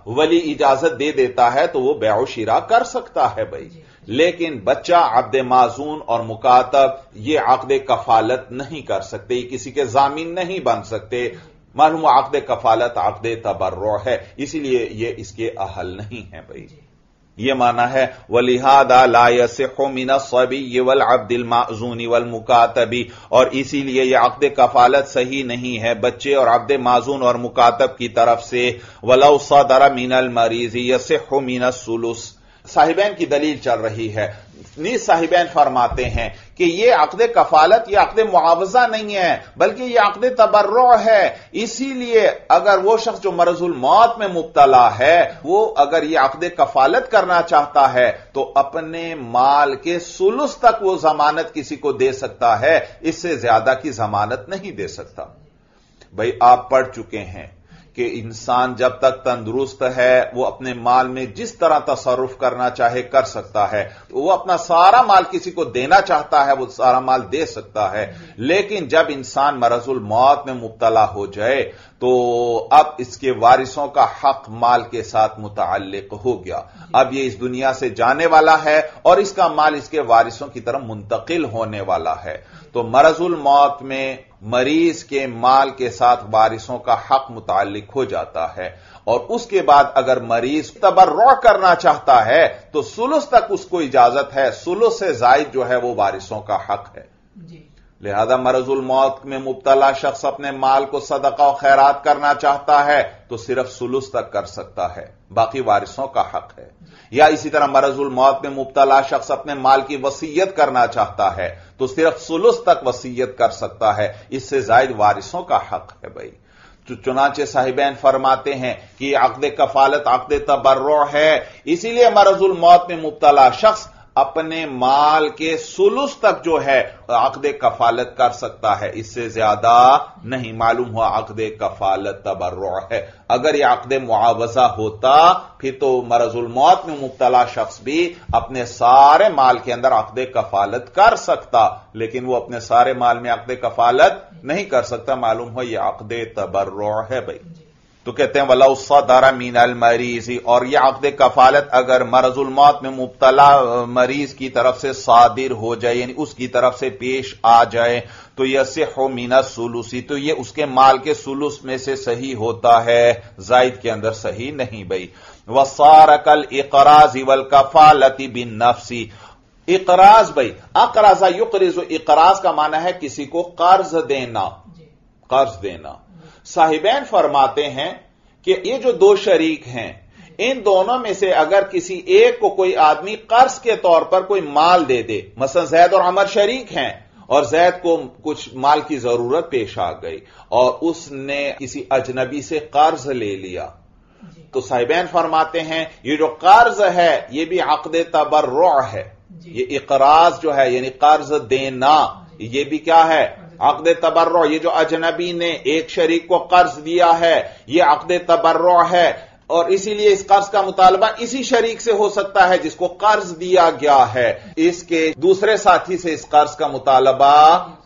वली इजाज़त दे देता है तो वो ब्याह कर सकता है भाई। लेकिन बच्चा अब्द माजून और मुकातब ये आकद कफालत नहीं कर सकते ये किसी के जामीन नहीं बन सकते। मालूम आकद कफालत आकद तबर्र है इसीलिए ये इसके अहल नहीं है भाई। यह माना है, वलिहादा लायसिन सभी वल अब्दिल माजूनी वल मुकातबी और इसीलिए यह अकद कफालत सही नहीं है, बच्चे और अब्द माजून और मुकातब की तरफ़ से, वला उदारा मीनल मरीज़ यसे मीना सुलुस साहिबैन की दलील चल रही है। नीज साहिबैन फरमाते हैं कि यह अकद कफालत यह अकद मुआवजा नहीं है, बल्कि यह अकद तबर्र है। इसीलिए अगर वो शख्स जो मरजुल मौत में मुबतला है, वो अगर यह अकद कफालत करना चाहता है तो अपने माल के सुलुस तक वो जमानत किसी को दे सकता है। इससे ज़्यादा की जमानत नहीं दे सकता। भाई, आप पढ़ चुके हैं। कि इंसान जब तक तंदुरुस्त है, वो अपने माल में जिस तरह तसरुफ करना चाहे कर सकता है। वो अपना सारा माल किसी को देना चाहता है, वो सारा माल दे सकता है। लेकिन जब इंसान मरजुल मौत में मुबतला हो जाए तो अब इसके वारिसों का हक माल के साथ मुतल हो गया। अब ये इस दुनिया से जाने वाला है और इसका माल इसके वारिसों की तरफ़ मुंतकिल होने वाला है। तो मरजुल मौत में मरीज़ के माल के साथ वारिसों का हक मुतालिक हो जाता है। और उसके बाद अगर मरीज़ तबर्र करना चाहता है तो सुलुस तक उसको इजाज़त है। सुलुस से जायद जो है, वो वारिसों का हक है। लिहाजा मरजुल मौत में मुबतला शख्स अपने माल को सदका और खैरात करना चाहता है तो सिर्फ़ सुलुस तक कर सकता है। बाकी वारिसों का हक है। या इसी तरह मरजुल मौत में मुबतला शख्स अपने माल की वसीयत करना चाहता है तो सिर्फ़ सुलुस तक वसीयत कर सकता है। इससे जायद वारिसों का हक है भाई। चुनाचे साहिबैन फरमाते हैं कि अकद कफालत, अकद तबर्रो है। इसीलिए मरजुल मौत में मुबतला शख्स अपने माल के सुलुस तक जो है अकद कफालत कर सकता है। इससे ज़्यादा नहीं मालूम हुआ अकद कफालत तबर्र है। अगर यह अकद मुआवजा होता, फिर तो मरजुल मौत में मुबतला शख्स भी अपने सारे माल के अंदर अकद कफालत कर सकता, लेकिन वो अपने सारे माल में अकद कफालत नहीं कर सकता। मालूम हुआ यह अकद तबर्र है भाई। तो कहते हैं वला उस्सा दारा मीन अल मरीज़। और यह अकद कफालत अगर मरजुल मौत में मुबतला मरीज़ की तरफ़ से सादिर हो जाए यानी उसकी तरफ़ से पेश आ जाए तो यह से हो मीना सुलूसी। तो यह उसके माल के सुलूस में से सही होता है जायद के अंदर सही नहीं भाई। वसार कल इकराज इवल कफालती बिन नफसी। इकराज भाई अकराजा युकरिज इकराज का माना है किसी को कर्ज देना। कर्ज देना। साहिबैन फरमाते हैं कि ये जो दो शरीक हैं इन दोनों में से अगर किसी एक को कोई आदमी कर्ज के तौर पर कोई माल दे दे मसलन जैद और अमर शरीक हैं और जैद को कुछ माल की ज़रूरत पेश आ गई और उसने किसी अजनबी से कर्ज ले लिया तो साहिबैन फरमाते हैं ये जो कर्ज है ये भी अकद तबर्र है ये इकराज जो है यानी कर्ज देना ये भी क्या है। अकद तबर्र ये जो अजनबी ने एक शरीक को कर्ज दिया है यह अकद तबर्र है। और इसीलिए इस कर्ज का मुतालबा इसी शरीक से हो सकता है जिसको कर्ज दिया गया है। इसके दूसरे साथी से इस कर्ज का मुतालबा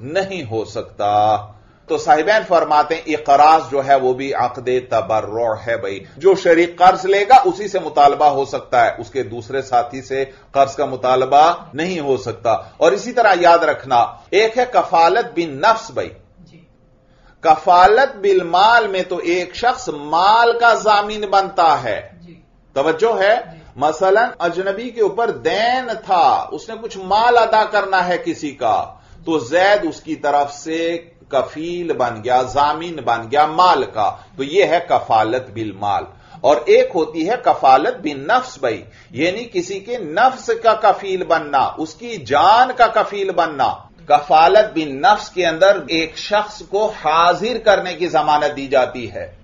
नहीं हो सकता। तो साहिबैन फरमाते हैं इकराज जो है वो भी अकद तबर्र है भाई। जो शरीक कर्ज लेगा उसी से मुतालबा हो सकता है। उसके दूसरे साथी से कर्ज का मुतालबा नहीं हो सकता। और इसी तरह याद रखना एक है कफालत बिन नफ्स भाई। कफालत बिल माल में तो एक शख्स माल का जामीन बनता है। तवज्जो है? मसलन अजनबी के ऊपर दैन था। उसने कुछ माल अदा करना है किसी का। तो जैद उसकी तरफ़ से कफील बन गया, जामीन बन गया माल का तो यह है कफालत बिल माल। और एक होती है कफालत बिन नफ्स भाई यानी किसी के नफ्स का कफील बनना, उसकी जान का कफील बनना। कफालत बिन नफ्स के अंदर एक शख्स को हाजिर करने की जमानत दी जाती है।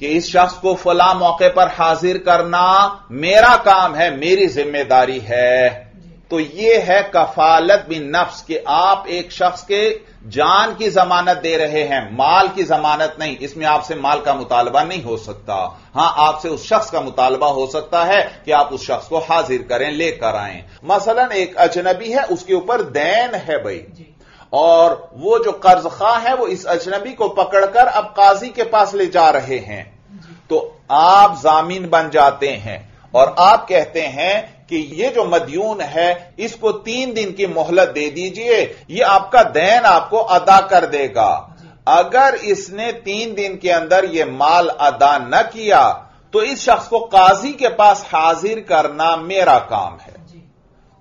कि इस शख्स को फला मौके पर हाजिर करना मेरा काम है, मेरी ज़िम्मेदारी है। तो यह है कफालत बिन नफ्स कि आप एक शख्स के जान की जमानत दे रहे हैं माल की जमानत नहीं। इसमें आपसे माल का मुतालबा नहीं हो सकता। हाँ आपसे उस शख्स का मुतालबा हो सकता है कि आप उस शख्स को हाजिर करें लेकर आए। मसलन एक अजनबी है उसके ऊपर दैन है भाई। और वो जो कर्ज खा है वो इस अजनबी को पकड़कर अब काजी के पास ले जा रहे हैं। तो आप जामीन बन जाते हैं और आप कहते हैं कि ये जो मदयून है इसको तीन दिन की मोहलत दे दीजिए ये आपका दैन आपको अदा कर देगा। अगर इसने तीन दिन के अंदर यह माल अदा न किया तो इस शख्स को काजी के पास हाजिर करना मेरा काम है।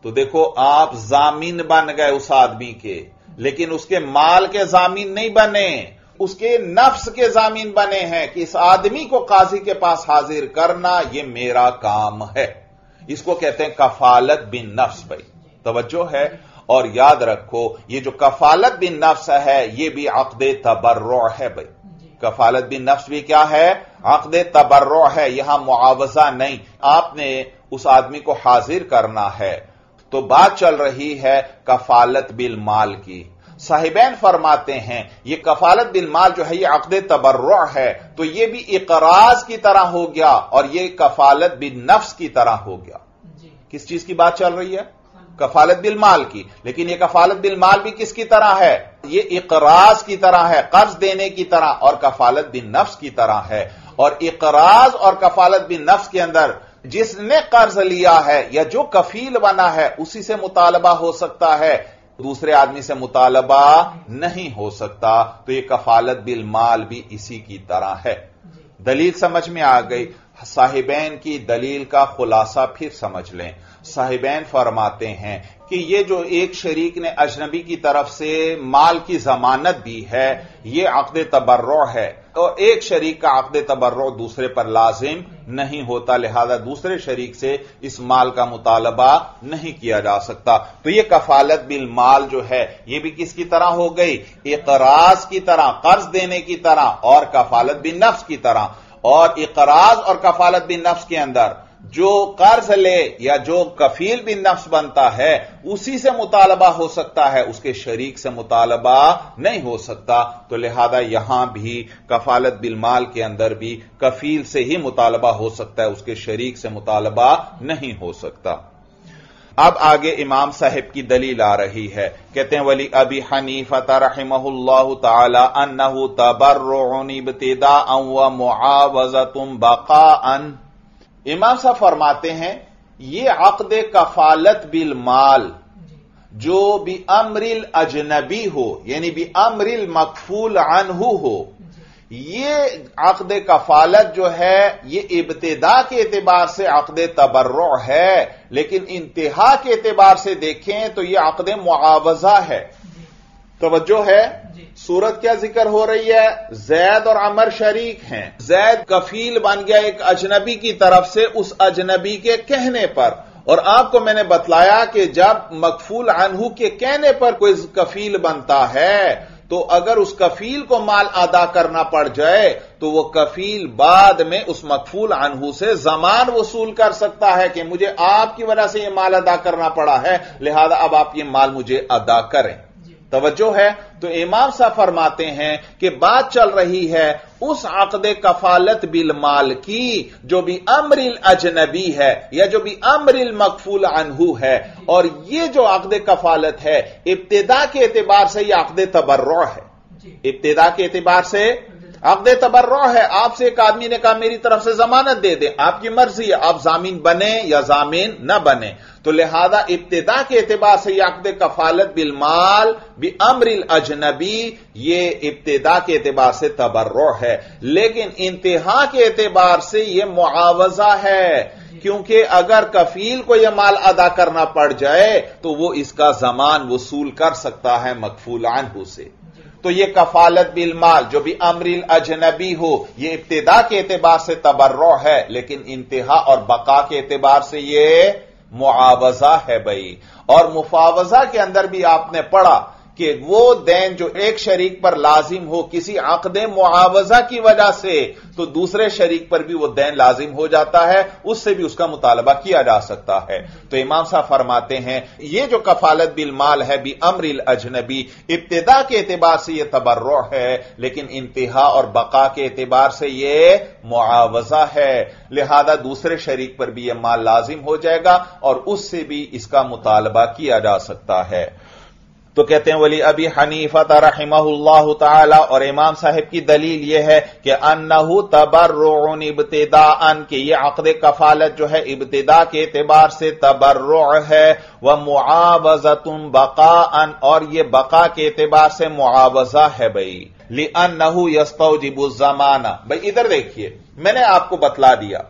तो देखो आप जामीन बन गए उस आदमी के लेकिन उसके माल के जामीन नहीं बने उसके नफ्स के जामीन बने हैं कि इस आदमी को काजी के पास हाजिर करना यह मेरा काम है। इसको कहते हैं कफालत बिन नफ्स भाई। तवज्जो है और याद रखो, ये जो कफालत बिन नफ्स है, ये भी अकद तबर्र है भाई। कफालत बिन नफ्स भी क्या है? अकद तबर्र है, यहाँ मुआवजा नहीं। आपने उस आदमी को हाजिर करना है। तो बात चल रही है कफालत बिल माल की। साहिबैन फरमाते हैं ये कफालत बिल माल जो है ये अकद तबर्र है। तो ये भी इकराज की तरह हो गया और ये कफालत बिन नफ्स की तरह हो गया। किस चीज़ की बात चल रही है? कफालत बिल माल की। लेकिन यह कफालत बिल माल भी किसकी तरह है? यह इकराज की तरह है कर्ज देने की तरह और कफालत बिन नफ्स की तरह है। और इकराज और कफालत बिन नफ्स के अंदर जिसने कर्ज लिया है या जो कफील बना है उसी से मुतालबा हो सकता है। दूसरे आदमी से मुतालबा नहीं हो सकता तो ये कफालत बिल माल भी इसी की तरह है। दलील समझ में आ गई। साहिबैन की दलील का खुलासा फिर समझ लें। साहिबैन फरमाते हैं कि ये जो एक शरीक ने अजनबी की तरफ़ से माल की जमानत दी है ये अकद तबर्रो है। और एक शरीक का आकद तबर्र दूसरे पर लाजिम नहीं होता, लिहाजा दूसरे शरीक से इस माल का मुतालबा नहीं किया जा सकता। तो यह कफालत बिल माल जो है यह भी किसकी तरह हो गई? इकराज की तरह, कर्ज देने की तरह और कफालत बिल नफ्स की तरह। और इकराज और कफालत बिल नफ्स के अंदर जो कर्ज ले या जो कफील भी नफ्स बनता है, उसी से मुतालबा हो सकता है। उसके शरीक से मुतालबा नहीं हो सकता। तो लिहाजा यहाँ भी कफालत बिल माल के अंदर भी कफील से ही मुतालबा हो सकता है। उसके शरीक से मुतालबा नहीं हो सकता। अब आगे इमाम साहिब की दलील आ रही है। कहते हैं, वली अबी हनीफत तबर्रुन इब्तिदा व मुआवजतुम बका इमाम साहब फरमाते हैं ये अकद कफालत बिल माल जो। भी अमरिल अजनबी हो यानी भी अमरिल मकफूल अनहू हो ये अकद कफालत जो है ये इब्तदा के एतबार से अकद तबर्र है लेकिन इंतहा के एतबार से देखें तो यह अकद मुआवजा है। तवज्जो है? सूरत क्या ज़िक्र हो रही है? जैद और अमर शरीक हैं। जैद कफील बन गया एक अजनबी की तरफ़ से उस अजनबी के कहने पर। और आपको मैंने बतलाया कि जब मकफूल अनहू के कहने पर कोई कफील बनता है तो अगर उस कफील को माल अदा करना पड़ जाए तो वो कफील बाद में उस मकफूल अनहू से जमान वसूल कर सकता है कि मुझे आपकी वजह से यह माल अदा करना पड़ा है लिहाजा अब आप ये माल मुझे अदा करें। तवज्जो है तो इमाम साहब फरमाते हैं कि बात चल रही है उस आकद कफालत बिल माल की जो भी अमरिल अजनबी है या जो भी अमरिल मकफूल अनहू है। और ये जो अकद कफालत है इब्तदा के एतबार से यह अकद तबर्र है। इब्तदा के एतबार से अकद तबर्र है, आपसे एक आदमी ने कहा, मेरी तरफ़ से जमानत दे दे। आपकी मर्ज़ी है, आप जामीन बने या जामीन न बने। तो लिहाजा इब्तदा के एतबार से यकद कफालत बिल माल भी अमरिल अजनबी, ये इब्तदा के एतबार से तबर्र है। लेकिन इंतहा के एतबार से यह मुआवजा है, क्योंकि अगर कफील को यह माल अदा करना पड़ जाए तो वो इसका जमान वसूल कर सकता है मकफूल अनहू से। तो यह कफालत बिल माल, जो भी अमरिल अजनबी हो यह इब्तदा के एतबार से तबर्रो है, लेकिन इंतहा और बका के एतबार से यह मुआवजा है भाई। और मुफावजा के अंदर भी आपने पढ़ा कि वो दैन जो एक शरीक पर लाजिम हो किसी आकद मुआवजा की वजह से तो दूसरे शरीक पर भी वो दैन लाजिम हो जाता है, उससे भी उसका मुतालबा किया जा सकता है। तो इमाम साहब फरमाते हैं, ये जो कफालत बिल माल है भी अमरिल अजनबी, इब्तदा के एतबार से यह तबर्र है, लेकिन इंतहा और बका के एतबार से यह मुआवजा है। लिहाजा दूसरे शरीक पर भी यह माल लाजिम हो जाएगा, और उससे भी इसका मुतालबा किया जा सकता है। तो कहते हैं, वली अभी हनीफत रहमहुल्लाह ताला, और इमाम साहिब की दलील यह है कि अन्नहु तबर्रुन इब्तिदा अन के ये अकद कफालत जो है इब्तिदा के एतबार से तबर्रु है वह मुआवजतुन बका अन और ये बका के एतबार से मुआवजा है भाई ली अन्नहु यस्तौजिबु जमाना। भाई इधर देखिए, मैंने आपको बतला दिया।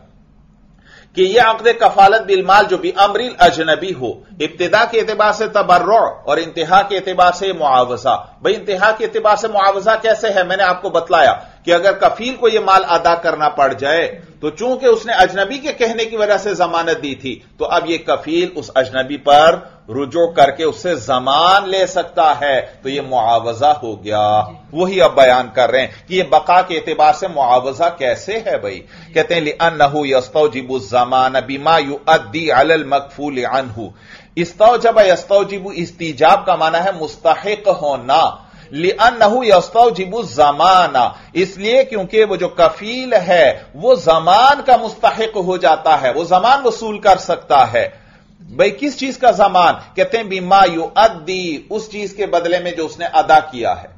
कि यह अकद कफालत बिलमाल जो भी अमरिल अजनबी हो, इब्तदा के एतबार से तबर्र और इंतहा के एतबार से मुआवजा। भाई, इंतहा के एतबार से मुआवजा कैसे है? मैंने आपको बतलाया कि अगर कफील को यह माल अदा करना पड़ जाए तो चूँकि उसने अजनबी के कहने की वजह से जमानत दी थी तो अब यह कफील उस अजनबी पर रुजू करके उससे जमान ले सकता है तो यह मुआवजा हो गया। वही अब बयान कर रहे हैं कि यह बका के एतबार से मुआवजा कैसे है भाई? कहते हैं अनहू यस्तौजिबु जमान बीमा यू अद्दी अल मकफूल अनहू इस्तौजब यस्तौजिबु इस्तीजाब का माना है मुस्तहिक होना। लिअन्नहु यस्तौजिबु जमाना। इसलिए क्योंकि वो जो कफील है, वो जमान का मुस्तहिक हो जाता है, वो जमान वसूल कर सकता है। भाई किस चीज़ का जमान कहते हैं बीमा यू अद्दी उस चीज़ के बदले में जो उसने अदा किया है।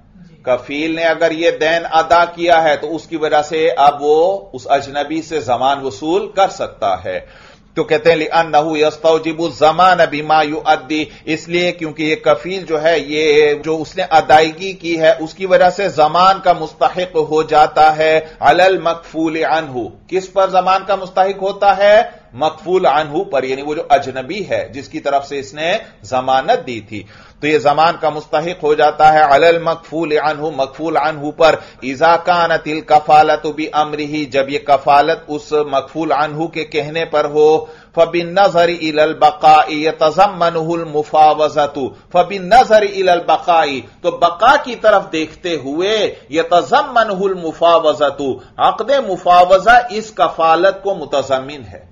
कफील ने अगर यह दैन अदा किया है तो उसकी वजह से अब वो उस अजनबी से जमान वसूल कर सकता है। तो कहते हैं अनहू यस्तौजिबु जमान बीमा यू अद्दी इसलिए क्योंकि ये कफील जो है ये जो उसने अदायगी की है उसकी वजह से जमान का मुस्तक हो जाता है। अलल मकफूल अनहू किस पर जमान का मुस्तक होता है? मकफूल अनहू पर, यानी वो जो अजनबी है, जिसकी तरफ़ से इसने जमानत दी थी। तो यह जमान का मुस्तक हो जाता है, अलल मकफूल अनहू मकफूल अनहू पर इजाकान तिल कफालत भी अमर ही जब यह कफालत उस मकफूल अनहू के कहने पर हो फबिन नज़र इल बकाई तजमनहुल मुफावजतु फबिन नज़र इल बकाई तो बका की तरफ़ देखते हुए यह तजमनहुल मुफावजतु, अकद मुफावजा इस कफालत को मुतजमिन है।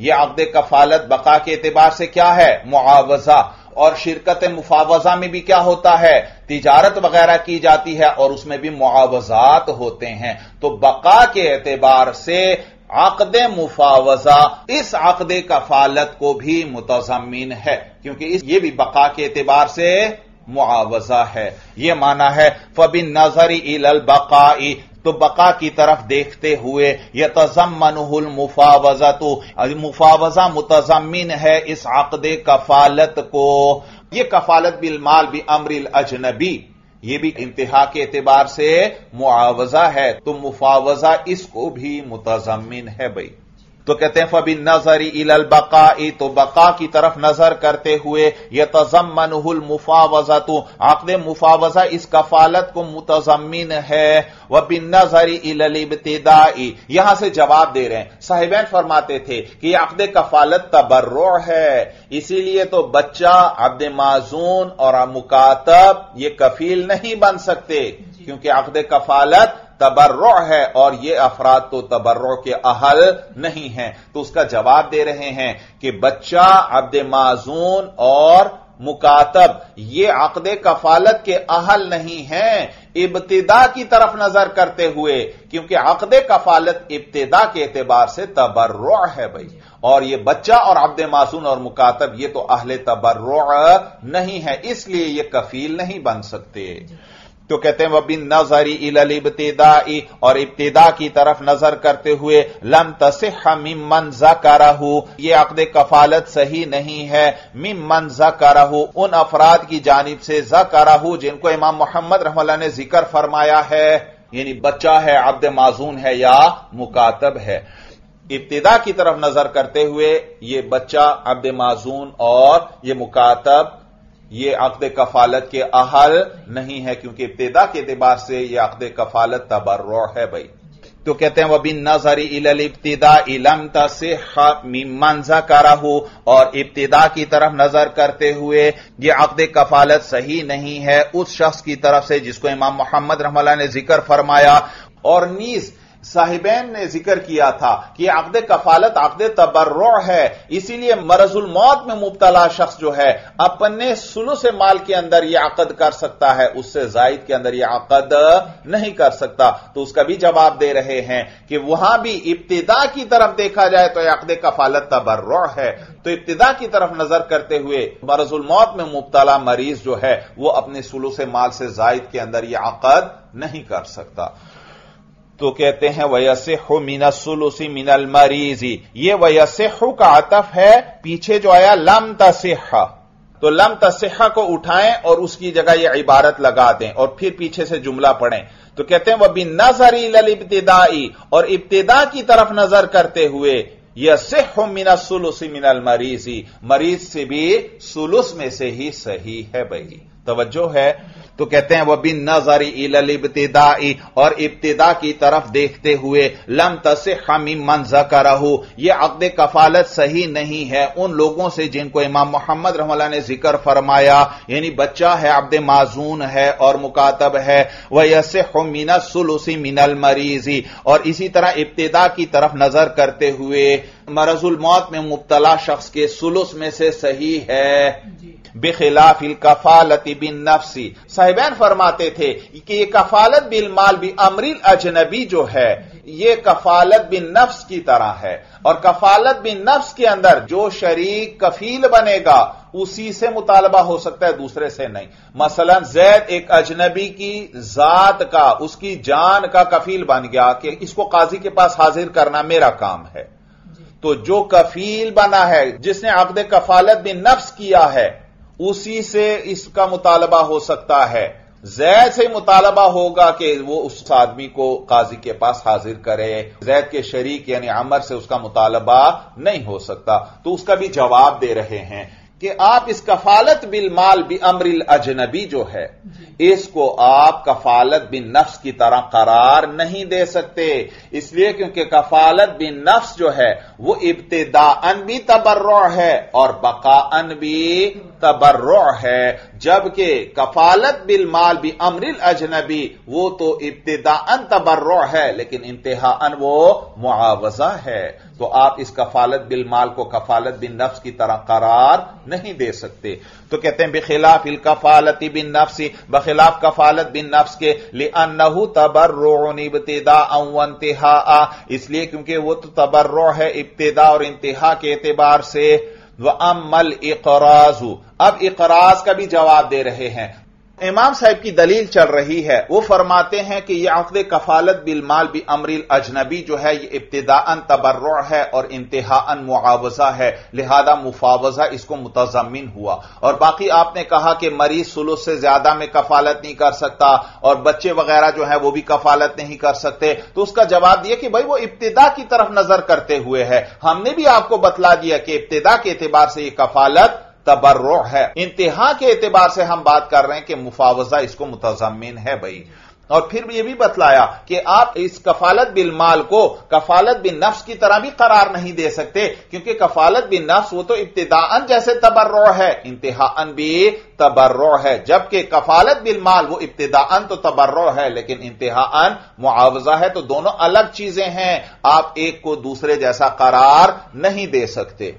यह अकद कफालत, बका के एतबार से क्या है? मुआवजा। और शिरकत मुफावजा में भी क्या होता है? तिजारत वगैरह की जाती है और उसमें भी मुआवजात होते हैं। तो बका के एतबार से आकद मुफावजा, इस आकद कफालत को भी मुतजमिन है। क्योंकि इस, ये भी बका के एतबार से मुआवजा है। यह माना है, फबिन नज़र इल बकाई तो बका की तरफ़ देखते हुए यह तजमनहुल मुफावजा तो मुफावजा मुतजमिन है इस आकदे कफालत को। यह कफालत बिल माल भी अमरिल अजनबी। ये भी इंतहा के एतबार से मुआवजा है। तो मुफावजा इसको भी मुतजमिन है भाई। तो कहते हैं फबिन नजरी इल बकाई तो बका की तरफ़ नज़र करते हुए यह तजमनहुल मुफावजा तो आकद मुफावजा इस कफालत को मुतजमिन है वह बिन नजरी इल इब्तदाई यहाँ से जवाब दे रहे हैं। साहिबैन फरमाते थे कि अकद कफालत तबर्रो है इसीलिए तो बच्चा अब्द माजून और मुकातब ये कफील नहीं बन सकते क्योंकि अकद कफालत तबर्रो है और ये अफराद तो तबर्र के अहल नहीं है। तो उसका जवाब दे रहे हैं कि बच्चा, अब्द माजून और मुकातब, ये अकद कफालत के अहल नहीं है। इब्तदा की तरफ़ नज़र करते हुए, क्योंकि अकद कफालत इब्तदा के एतबार से तबर्र है भाई। और ये बच्चा और अब्द मासून और मुकातब, ये तो अहले तबर्रो नहीं है, इसलिए ये कफील नहीं बन सकते। तो कहते हैं, वबिन नजरी इल इब्तदाई, और इब्तदा की तरफ़ नज़र करते हुए, लम तसिह मिमन जकरहू, ये अकद कफालत सही नहीं है। मिमन जकरहू, उन अफराद की जानिब से जकरहू, जिनको इमाम मोहम्मद रहमल्ला ने ज़िक्र फरमाया है, यानी बच्चा है, अब्द माजून है या मुकातब है। इब्तदा की तरफ़ नज़र करते हुए, ये बच्चा अब्द माजून और ये मुकातब ये अकद कफालत के अहल नहीं है, क्योंकि इब्तदा के एतबार से यह अकद कफालत तबर्रो है भाई। तो कहते हैं वबिन नजरी इब्तदा इलम तमंजा कराहू और इब्तदा की तरफ़ नज़र करते हुए यह अकद कफालत सही नहीं है। उस शख्स की तरफ़ से जिसको इमाम मोहम्मद रहमल्ला ने ज़िक्र फरमाया, और नीज साहिबैन ने ज़िक्र किया था कि अकद कफालत अकद तबर्रो है। इसीलिए मरजुल मौत में मुबतला शख्स जो है, अपने सुलु से माल के अंदर यह अकद कर सकता है, उससे जायद के अंदर यह अकद नहीं कर सकता। तो उसका भी जवाब दे रहे हैं कि वहाँ भी इब्तदा की तरफ़ देखा जाए तो अकद कफालत तबर्रो है। तो इब्तदा की तरफ़ नज़र करते हुए मरजुल मौत में मुबतला मरीज़ जो है वह अपने सुलु से माल से जायद के अंदर यह अकद नहीं कर सकता। तो कहते हैं वयसहु मिनसुलुसी मिनल मरीजी. ये वयसहु का आतफ है, पीछे जो आया, लम तसिहा तो लम तसिहा को उठाएँ और उसकी जगह यह इबारत लगा दें और फिर पीछे से जुमला पढ़ें। तो कहते हैं वह बिन नजरी लल इब्तदाई. और इब्तदा की तरफ़ नज़र करते हुए यह सिह मिना सुलुसी मिनल मरीजी. मरीज़ से भी सुलुस में से ही सही है भाई। तवज्जो है। तो कहते हैं वह बिन नजरी इल इब्तदाई, और इब्तदा की तरफ़ देखते हुए, लम तसे हमीम मन जकरहू यह अकद कफालत सही नहीं है। उन लोगों से जिनको इमाम मोहम्मद रहमल्ला ने ज़िक्र फरमाया, यानी बच्चा है, अब्द माजून है और मुकातब है वह यसे मीना सुलुसी मिनल मरीजी, और इसी तरह इब्तदा की तरफ़ नज़र करते हुए, मरजुल मौत में मुबतला शख्स के सुलुस में से सही है। बेखिलाफ कफालत बिन नफसी। साहिबैन फरमाते थे कि ये कफालत बिल माल भी अमरिल अजनबी जो है ये कफालत बिन नफ्स की तरह है। और कफालत बिन नफ्स के अंदर जो शरीक कफील बनेगा उसी से मुतालबा हो सकता है दूसरे से नहीं। मसलन जैद एक अजनबी की जात का उसकी जान का कफील बन गया कि इसको काजी के पास हाजिर करना मेरा काम है। तो जो कफील बना है जिसने अकद कफालत बिन नफ्स किया है उसी से इसका मुतालबा हो सकता है। जैद से मुतालबा होगा कि वो उस आदमी को काजी के पास हाजिर करे। जैद के शरीक यानी अमर से उसका मुतालबा नहीं हो सकता। तो उसका भी जवाब दे रहे हैं। कि आप इस कफालत बिल माल बि अमरिल अजनबी जो है इसको आप कफालत बिन नफ्स की तरह करार नहीं दे सकते। इसलिए क्योंकि कफालत बिन नफ्स जो है वो इब्तदाअन भी तबर्रो है और बकाअन भी तबर्रो है। जबकि कफालत बिल माल भी अमरिल अजनबी वो तो इब्तदाअन तबर्रो है लेकिन इंतहान वो मुआवजा है। तो आप इस कफालत बिल माल को कफालत बिन नफ्स की तरह करार नहीं दे सकते। तो कहते हैं, बेखिलाफ इल कफालती बिन नफ्सी, बखिलाफ कफालत बिन नफ्स के, लिअन्नहु तबर्रुन इब्तिदा इंतहा इसलिए क्योंकि वो तो तबर्रो है, इब्तिदा और इंतहा के एतबार से। व अमल इकराजू। अब इकराज का भी जवाब दे रहे हैं। इमाम साहब की दलील चल रही है। वो फरमाते हैं कि यह अकद कफालत बिल माल भी अमरिल अजनबी जो है, ये इब्तदान तबर्र है और इंतहान मुआवजा है। लिहाजा मुफावजा इसको मुतजमिन हुआ। और बाकी आपने कहा कि मरीज़ सुलुस से ज़्यादा में कफालत नहीं कर सकता और बच्चे वगैरह जो है वो भी कफालत नहीं कर सकते। तो उसका जवाब दिया कि भाई वो इब्तदा की तरफ़ नज़र करते हुए है। हमने भी आपको बतला दिया कि इब्तदा के एतबार से यह कफालत तबर्रो है। इंतहा के एतबार से हम बात कर रहे हैं कि मुफावजा इसको मुतजमिन है भाई। और फिर यह भी बतलाया कि आप इस कफालत बिल माल को कफालत बिन नफ्स की तरह भी करार नहीं दे सकते, क्योंकि कफालत बिन नफ्स वो तो इब्तदान जैसे तबर्रो है। इंतहान भी तबर्रो है, जबकि कफालत बिल माल वो इब्तदान तो तबर्रो है, लेकिन इंतहान मुआवजा है तो दोनों अलग चीज़ें हैं। आप एक को दूसरे जैसा करार नहीं दे सकते।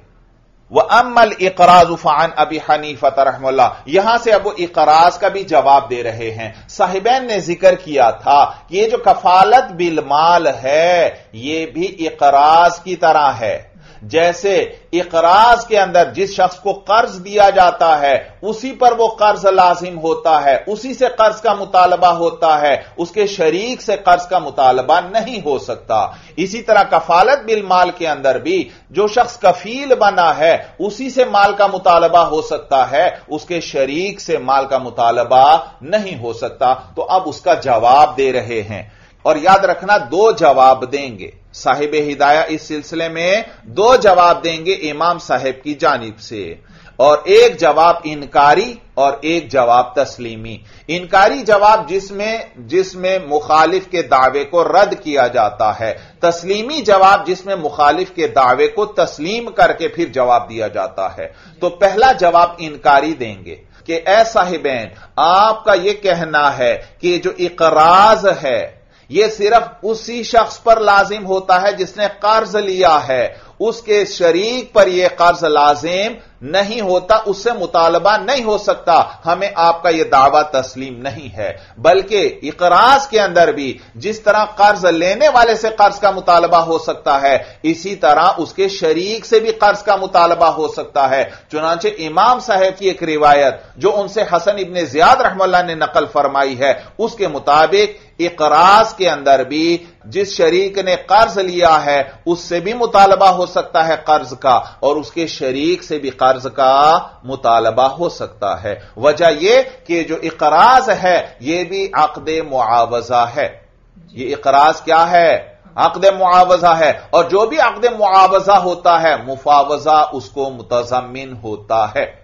व अमल इकराज उफान अबी हनीफत रहमल्ला यहाँ से अब इकराज का भी जवाब दे रहे हैं। साहिबैन ने ज़िक्र किया था कि ये जो कफालत बिलमाल है, ये भी इकराज की तरह है। जैसे इकराज के अंदर जिस शख्स को कर्ज दिया जाता है, उसी पर वो कर्ज लाजिम होता है, उसी से कर्ज का मुतालबा होता है, उसके शरीक से कर्ज का मुतालबा नहीं हो सकता। इसी तरह कफालत बिल माल के अंदर भी जो शख्स कफील बना है, उसी से माल का मुतालबा हो सकता है, उसके शरीक से माल का मुतालबा नहीं हो सकता। तो अब उसका जवाब दे रहे हैं। और याद रखना, दो जवाब देंगे। साहिब हिदाया इस सिलसिले में दो जवाब देंगे इमाम साहेब की जानिब से। और एक जवाब इनकारी और एक जवाब तस्लीमी। इनकारी जवाब जिसमें जिसमें मुखालिफ के दावे को रद्द किया जाता है। तस्लीमी जवाब जिसमें मुखालिफ के दावे को तस्लीम करके फिर जवाब दिया जाता है। तो पहला जवाब इनकारी देंगे कि, ए साहिबैन, आपका यह कहना है कि जो इकराज है यह सिर्फ़ उसी शख्स पर लाजिम होता है जिसने कर्ज लिया है। उसके शरीक पर यह कर्ज लाजिम नहीं होता, उससे मुतालबा नहीं हो सकता। हमें आपका यह दावा तस्लीम नहीं है। बल्कि इकराज के अंदर भी जिस तरह कर्ज लेने वाले से कर्ज का मुतालबा हो सकता है, इसी तरह उसके शरीक से भी कर्ज का मुतालबा हो सकता है। चुनाचे इमाम साहेब की एक रिवायत, जो उनसे हसन इबन जियाद रहमल्ला ने नकल फरमाई है, उसके मुताबिक इकराज के अंदर भी जिस शरीक ने कर्ज लिया है, उससे भी मुतालबा हो सकता है कर्ज का, और उसके शरीक से भी कर्ज का मुतालबा हो सकता है। वजह यह कि जो इकराज है यह भी अकद मुआवजा है। यह इकराज क्या है? अकद मुआवजा है। और जो भी अकद मुआवजा होता है, मुफावजा उसको मुतजमिन होता है।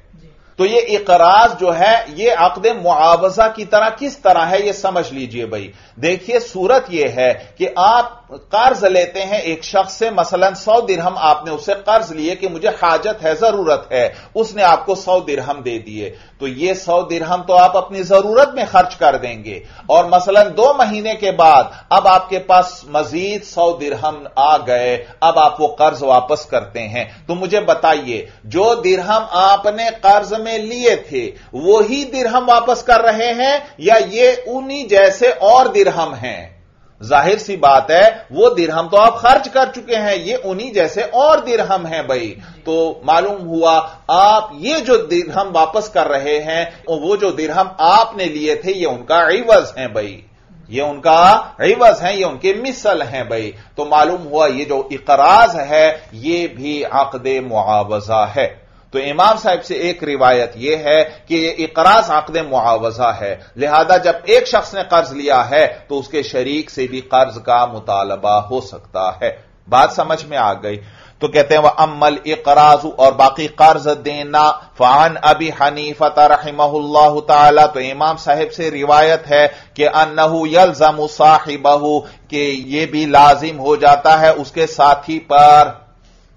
तो ये इकराज जो है, ये अकद मुआवजा की तरह किस तरह है, ये समझ लीजिए भाई। देखिए, सूरत यह है कि आप कर्ज लेते हैं एक शख्स से, मसलन सौ दिरहम आपने उसे कर्ज लिए कि मुझे हाजत है, ज़रूरत है, उसने आपको सौ दिरहम दे दिए। तो ये सौ दिरहम तो आप अपनी ज़रूरत में खर्च कर देंगे। और मसलन दो महीने के बाद, अब आपके पास मजीद सौ दिरहम आ गए, अब आप वो कर्ज वापस करते हैं। तो मुझे बताइए, जो दिरहम आपने कर्ज में लिए थे, वही दिरहम वापस कर रहे हैं, या ये उन्हीं जैसे और दिरहम हैं? ज़ाहिर सी बात है, वो दिरहम तो आप खर्च कर चुके हैं, ये उन्हीं जैसे और दिरहम हैं भाई। तो मालूम हुआ, आप ये जो दिरहम वापस कर रहे हैं वो जो दिरहम आपने लिए थे, ये उनका इवज है भाई। ये उनका इवज है, ये उनके मिसल हैं भाई। तो मालूम हुआ, ये जो इकराज है, ये भी अकद मुआवजा है। तो इमाम साहब से एक रिवायत यह है कि यह इकराज आकद मुआवजा है। लिहाजा जब एक शख्स ने कर्ज लिया है तो उसके शरीक से भी कर्ज का मुतालबा हो सकता है। बात समझ में आ गई। तो कहते हैं, वह अमल इकराज और बाकी कर्ज देना। फान अभी हनीफत रहीमल्ला ताला तो इमाम साहिब से रिवायत है कि अनहू यल यलजम साहिबहू, कि यह भी लाजिम हो जाता है उसके साथी पर।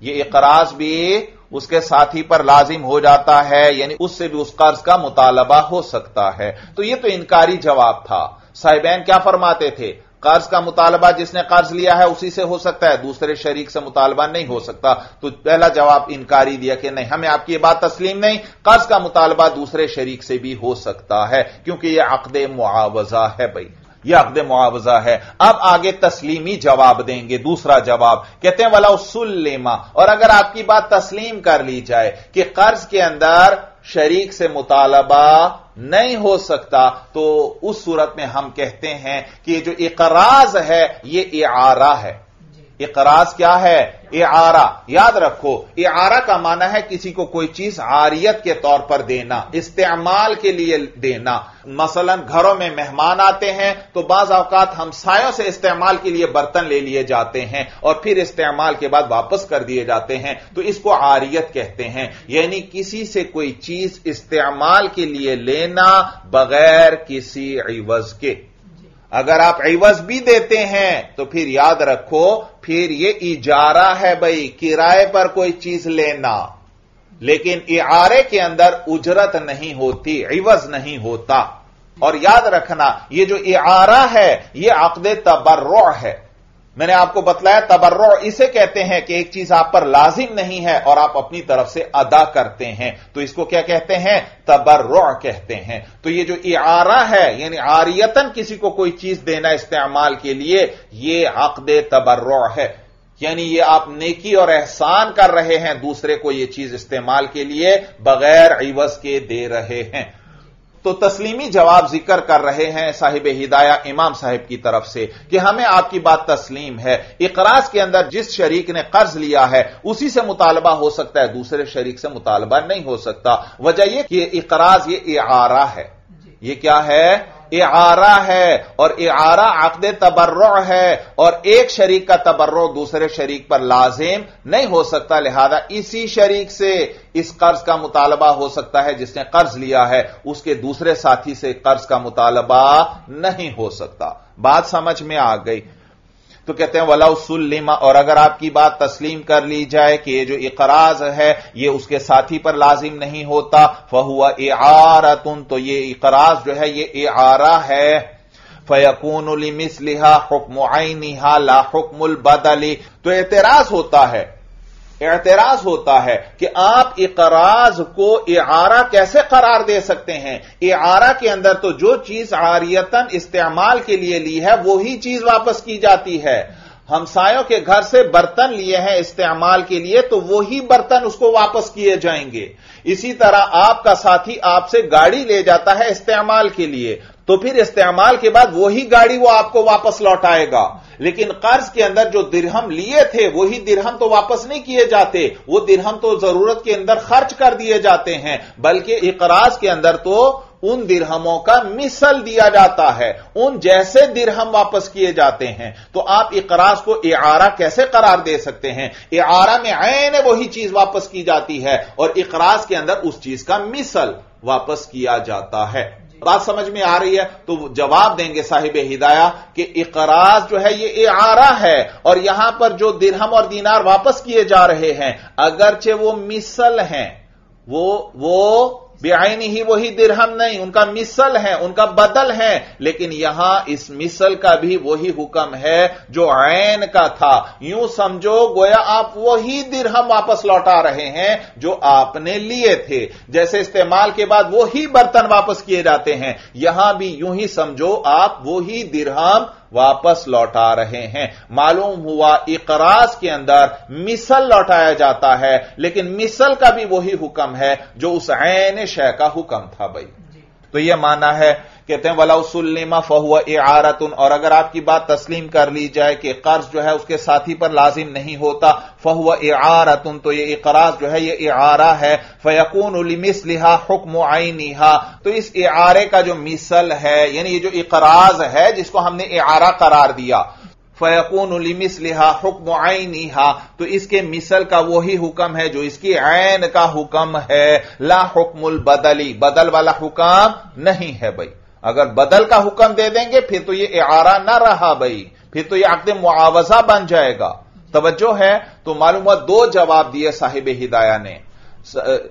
यह इकराज भी उसके साथी पर लाजिम हो जाता है, यानी उससे भी उस कर्ज का मुतालबा हो सकता है। तो यह तो इनकारी जवाब था। साहिबैन क्या फरमाते थे? कर्ज का मुतालबा जिसने कर्ज लिया है, उसी से हो सकता है, दूसरे शरीक से मुतालबा नहीं हो सकता। तो पहला जवाब इनकारी दिया कि नहीं, हमें आपकी ये बात तस्लीम नहीं, कर्ज का मुतालबा दूसरे शरीक से भी हो सकता है, क्योंकि यह अकद मुआवजा है भाई। यह अकद मुआवजा है। अब आगे तस्लीमी जवाब देंगे, दूसरा जवाब। कहते हैं, वाला उसमा और अगर आपकी बात तस्लीम कर ली जाए कि कर्ज के अंदर शरीक से मुतालबा नहीं हो सकता तो उस सूरत में हम कहते हैं कि जो इकराज है यह आरा है। इकराज क्या है? आरा याद रखो आरा का माना है किसी को कोई चीज़ आरियत के तौर पर देना, इस्तेमाल के लिए देना। मसलन घरों में मेहमान आते हैं तो बाज अवकात हम सायों से इस्तेमाल के लिए बर्तन ले लिए जाते हैं और फिर इस्तेमाल के बाद वापस कर दिए जाते हैं तो इसको आरियत कहते हैं। यानी किसी से कोई चीज़ इस्तेमाल के लिए लेना बगैर किसी इवज के। अगर आप एवज भी देते हैं तो फिर याद रखो, फिर ये इजारा है भाई, किराए पर कोई चीज़ लेना। लेकिन इआरे के अंदर उजरत नहीं होती एवज नहीं होता। और याद रखना, ये जो इआरा है, ये आकदे तबर्र है। मैंने आपको बतलाया तबर्र इसे कहते हैं कि एक चीज़ आप पर लाजिम नहीं है और आप अपनी तरफ़ से अदा करते हैं। तो इसको क्या कहते हैं? तबर्र कहते हैं। तो ये जो इआरा है, यानी आरियतन किसी को कोई चीज़ देना इस्तेमाल के लिए, ये अकद तबर्र है। यानी ये आप नेकी और एहसान कर रहे हैं, दूसरे को ये चीज़ इस्तेमाल के लिए बगैर इवज के दे रहे हैं। तो तस्लीमी जवाब ज़िक्र कर रहे हैं साहिब हिदाया इमाम साहिब की तरफ़ से कि हमें आपकी बात तस्लीम है। इकराज के अंदर जिस शरीक ने कर्ज लिया है उसी से मुतालबा हो सकता है दूसरे शरीक से मुतालबा नहीं हो सकता। वजह यह कि इकराज ये आरा है। ये क्या है? आरा है और आरा आकद तबर्र है और एक शरीक का तबर्र दूसरे शरीक पर लाजिम नहीं हो सकता। लिहाजा इसी शरीक से इस कर्ज का मुतालबा हो सकता है जिसने कर्ज लिया है। उसके दूसरे साथी से कर्ज का मुतालबा नहीं हो सकता। बात समझ में आ गई। तो कहते हैं वलाउसुल्लिमा और अगर आपकी बात तस्लीम कर ली जाए कि ये जो इकराज है, ये उसके साथी पर लाजिम नहीं होता फहुआ ए आरतुन तो ये इकराज जो है, ये ए आरा है। फयकून मिसलिहा हुक्म आइनिहा ला हुक्मुल बदली तो एतराज़ होता है। एतराज़ होता है कि आप इकराज को इआरा कैसे करार दे सकते हैं? इआरा के अंदर तो जो चीज़ आरियतन इस्तेमाल के लिए ली है वही चीज़ वापस की जाती है। हमसायों के घर से बर्तन लिए हैं इस्तेमाल के लिए तो वही बर्तन उसको वापस किए जाएँगे। इसी तरह आपका साथी आपसे गाड़ी ले जाता है इस्तेमाल के लिए। तो फिर इस्तेमाल के बाद वही गाड़ी वो आपको वापस लौटाएगा लेकिन कर्ज के अंदर जो दिरहम लिए थे, वही दिरहम तो वापस नहीं किए जाते। वो दिरहम तो ज़रूरत के अंदर खर्च कर दिए जाते हैं। बल्कि इकराज के अंदर तो उन दिरहमों का मिसल दिया जाता है। उन जैसे दिरहम वापस किए जाते हैं। तो आप इकराज को इआरा कैसे करार दे सकते हैं? इआरा में आयन वही चीज़ वापस की जाती है। और इकराज के अंदर उस चीज़ का मिसल वापस किया जाता है। बात समझ में आ रही है तो जवाब देंगे साहिब हिदाया कि इकराज जो है, ये आरा है और यहाँ पर जो दिरहम और दीनार वापस किए जा रहे हैं, अगरचे वो मिसल हैं, वो वो बेआईनी ही वही दिरहम नहीं, उनका मिसल है, उनका बदल है, लेकिन यहाँ इस मिसल का भी वही हुक्म है जो ऐन का था। यूँ समझो, गोया आप वही दिरहम वापस लौटा रहे हैं जो आपने लिए थे। जैसे इस्तेमाल के बाद वही बर्तन वापस किए जाते हैं। यहाँ भी यूँ ही समझो, आप वही दिरहम वापस लौटा रहे हैं। मालूम हुआ इकराज के अंदर मिसल लौटाया जाता है, लेकिन मिसल का भी वही हुक्म है जो उस ऐन शह का हुक्म था भाई। तो यह माना है, कहते हैं वलाउसुल्लिमा फहुआ आरतुन और अगर आपकी बात तस्लीम कर ली जाए कि कर्ज जो है उसके साथी पर लाजिम नहीं होता फहुआ आरतुन तो ये इकराज जो है, ये आरा है। फयकून उलिमिस लिहा हुक्म आईनिहा तो इस आरे का जो मिसल है, यानी ये जो इकराज है, जिसको हमने आरा करार दिया फयकून उलिमिस लिहा हुक्म आईनिहा तो इसके मिसल का वही हुक्म है जो इसकी ऐन का हुक्म है। ला हुक्मुल बदली। बदल वाला हुक्म नहीं है भाई। अगर बदल का हुक्म दे देंगे, फिर तो ये आरा ना रहा भाई। फिर तो ये आकद मुआवजा बन जाएगा। तवज्जो है? तो मालूम दो जवाब दिए साहिब हिदाया ने।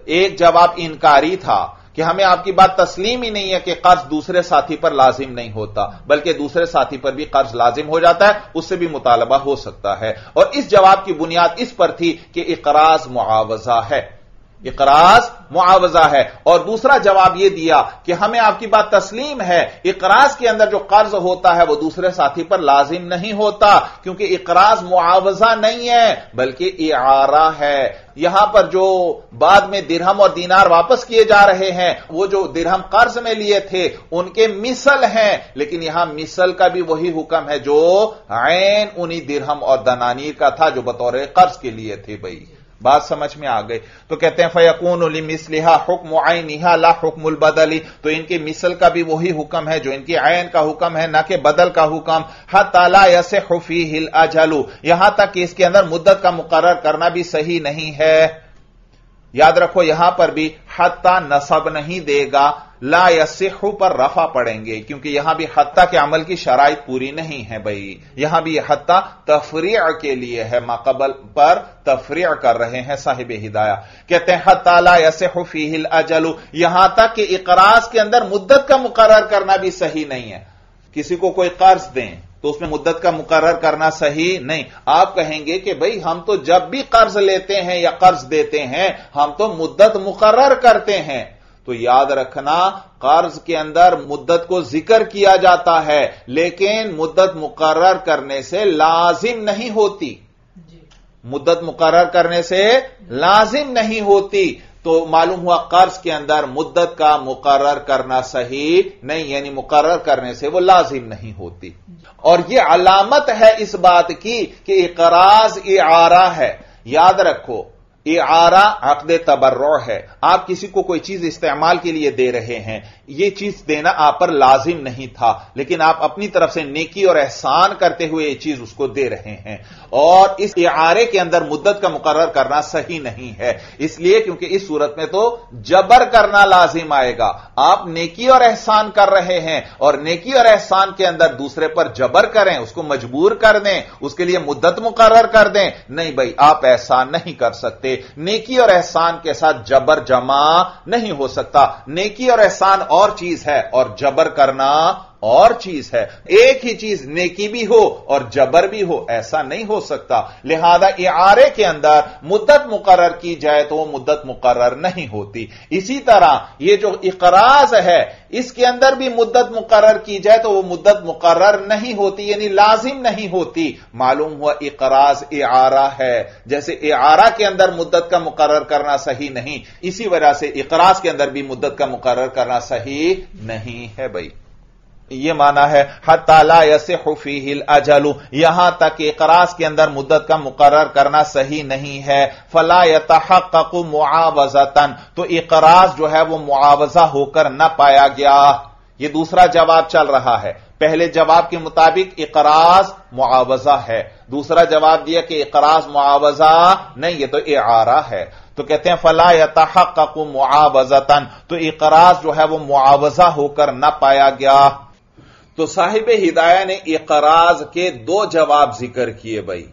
एक जवाब इनकारी था। कि हमें आपकी बात तस्लीम ही नहीं है कि कर्ज दूसरे साथी पर लाजिम नहीं होता, बल्कि दूसरे साथी पर भी कर्ज लाजिम हो जाता है, उससे भी मुतालबा हो सकता है। और इस जवाब की बुनियाद इस पर थी कि इकराज मुआवजा है। इकराज मुआवजा है। और दूसरा जवाब यह दिया कि हमें आपकी बात तस्लीम है। इकराज के अंदर जो कर्ज होता है वह दूसरे साथी पर लाजिम नहीं होता, क्योंकि इकराज मुआवजा नहीं है, बल्कि इआरा है। यहाँ पर जो बाद में दिरहम और दीनार वापस किए जा रहे हैं, वो जो दिरहम कर्ज में लिए थे, उनके मिसल हैं। लेकिन यहाँ मिसल का भी वही हुक्म है जो ऐन उन्हीं दिरहम और दनानीर का था, जो बतौर कर्ज के लिए थे भाई। बात समझ में आ गई। तो कहते हैं, फयकून उली मिसलिहा हुक्म आइनिहा, ला हुक्मुल बदली। तो इनकी मिसल का भी वही हुक्म है, जो इनकी आयन का हुक्म है, ना कि बदल का हुक्म। हला यसे हुफी हिल अजलू। यहाँ तक कि इसके अंदर मुद्दत का मुकर करना भी सही नहीं है। याद रखो, यहाँ पर भी हत्ता नसब नहीं देगा। ला यसिहु पर रफा पड़ेंगे, क्योंकि यहाँ भी हत्ता के अमल की शराइ पूरी नहीं है भाई। यहाँ भी यह हत्ता तफरिया के लिए है, माकबल पर तफरिया कर रहे हैं साहिब हिदाया। कहते हैं, हत्ता ला यसिहु फीहिल अजलू। यहाँ तक कि इकराज के अंदर मुद्दत का मुकर करना भी सही नहीं है। किसी को कोई कर्ज दें तो उसमें मुद्दत का मुकर करना सही नहीं। आप कहेंगे कि भाई, हम तो जब भी कर्ज लेते हैं या कर्ज देते हैं, हम तो मुद्दत मुकर करते हैं। तो याद रखना कर्ज के अंदर मुद्दत को ज़िक्र किया जाता है लेकिन मुद्दत मुकर्र करने से लाजिम नहीं होती। मुद्दत मुकर्र करने से लाजिम नहीं होती। तो मालूम हुआ कर्ज के अंदर मुद्दत का मुकर्र करना सही नहीं यानी मुकर्र करने से वो लाजिम नहीं होती। और ये अलामत है इस बात की कि इकराज आरा है। याद रखो आरा अकद तबर्र है। आप किसी को कोई चीज़ इस्तेमाल के लिए दे रहे हैं, ये चीज़ देना आप पर लाजिम नहीं था, लेकिन आप अपनी तरफ़ से नेकी और एहसान करते हुए ये चीज़ उसको दे रहे हैं। और इस आरे के अंदर मुद्दत का मुकर करना सही नहीं है, इसलिए क्योंकि इस सूरत में तो जबर करना लाजिम आएगा। आप नेकी और एहसान कर रहे हैं, और नेकी और एहसान के अंदर दूसरे पर जबर करें, उसको मजबूर कर दें, उसके लिए मुद्दत मुकर कर दें। नहीं भाई, आप एहसान नहीं कर सकते। नेकी और एहसान के साथ जबर जमा नहीं हो सकता। नेकी और एहसान और चीज़ है, और जबर करना और चीज़ है। एक ही चीज़ नेकी भी हो और जबर भी हो, ऐसा नहीं हो सकता। लिहाजा आरे के अंदर मुद्दत मुकर्र की जाए तो वो मुद्दत मुकर्र नहीं होती। इसी तरह ये जो इकराज है, इसके अंदर भी मुद्दत मुकर्र की जाए तो वो मुद्दत मुकर्र नहीं होती, यानी लाजिम नहीं होती। मालूम हुआ इकराज आरा है। जैसे आरा के अंदर मुद्दत का मुकर्र करना सही नहीं, इसी वजह से इकराज के अंदर भी मुद्दत का मुकर्र करना सही नहीं है भाई। यह माना है हताला यसे हिल अजलू। यहाँ तक इकरास के अंदर मुद्दत का मुकर करना सही नहीं है। फला यतहक मुआवजतन। तो इकरास जो है, वो मुआवजा होकर न पाया गया। यह दूसरा जवाब चल रहा है। पहले जवाब के मुताबिक इकराज मुआवजा है। दूसरा जवाब दिया कि इकराज मुआवजा नहीं, ये तो आरा है। तो कहते हैं, फला यतहक मुआवजतन। तो इकराज जो है, वो मुआवजा होकर न पाया गया। तो साहिब हिदाया ने इकराज के दो जवाब ज़िक्र किए भाई।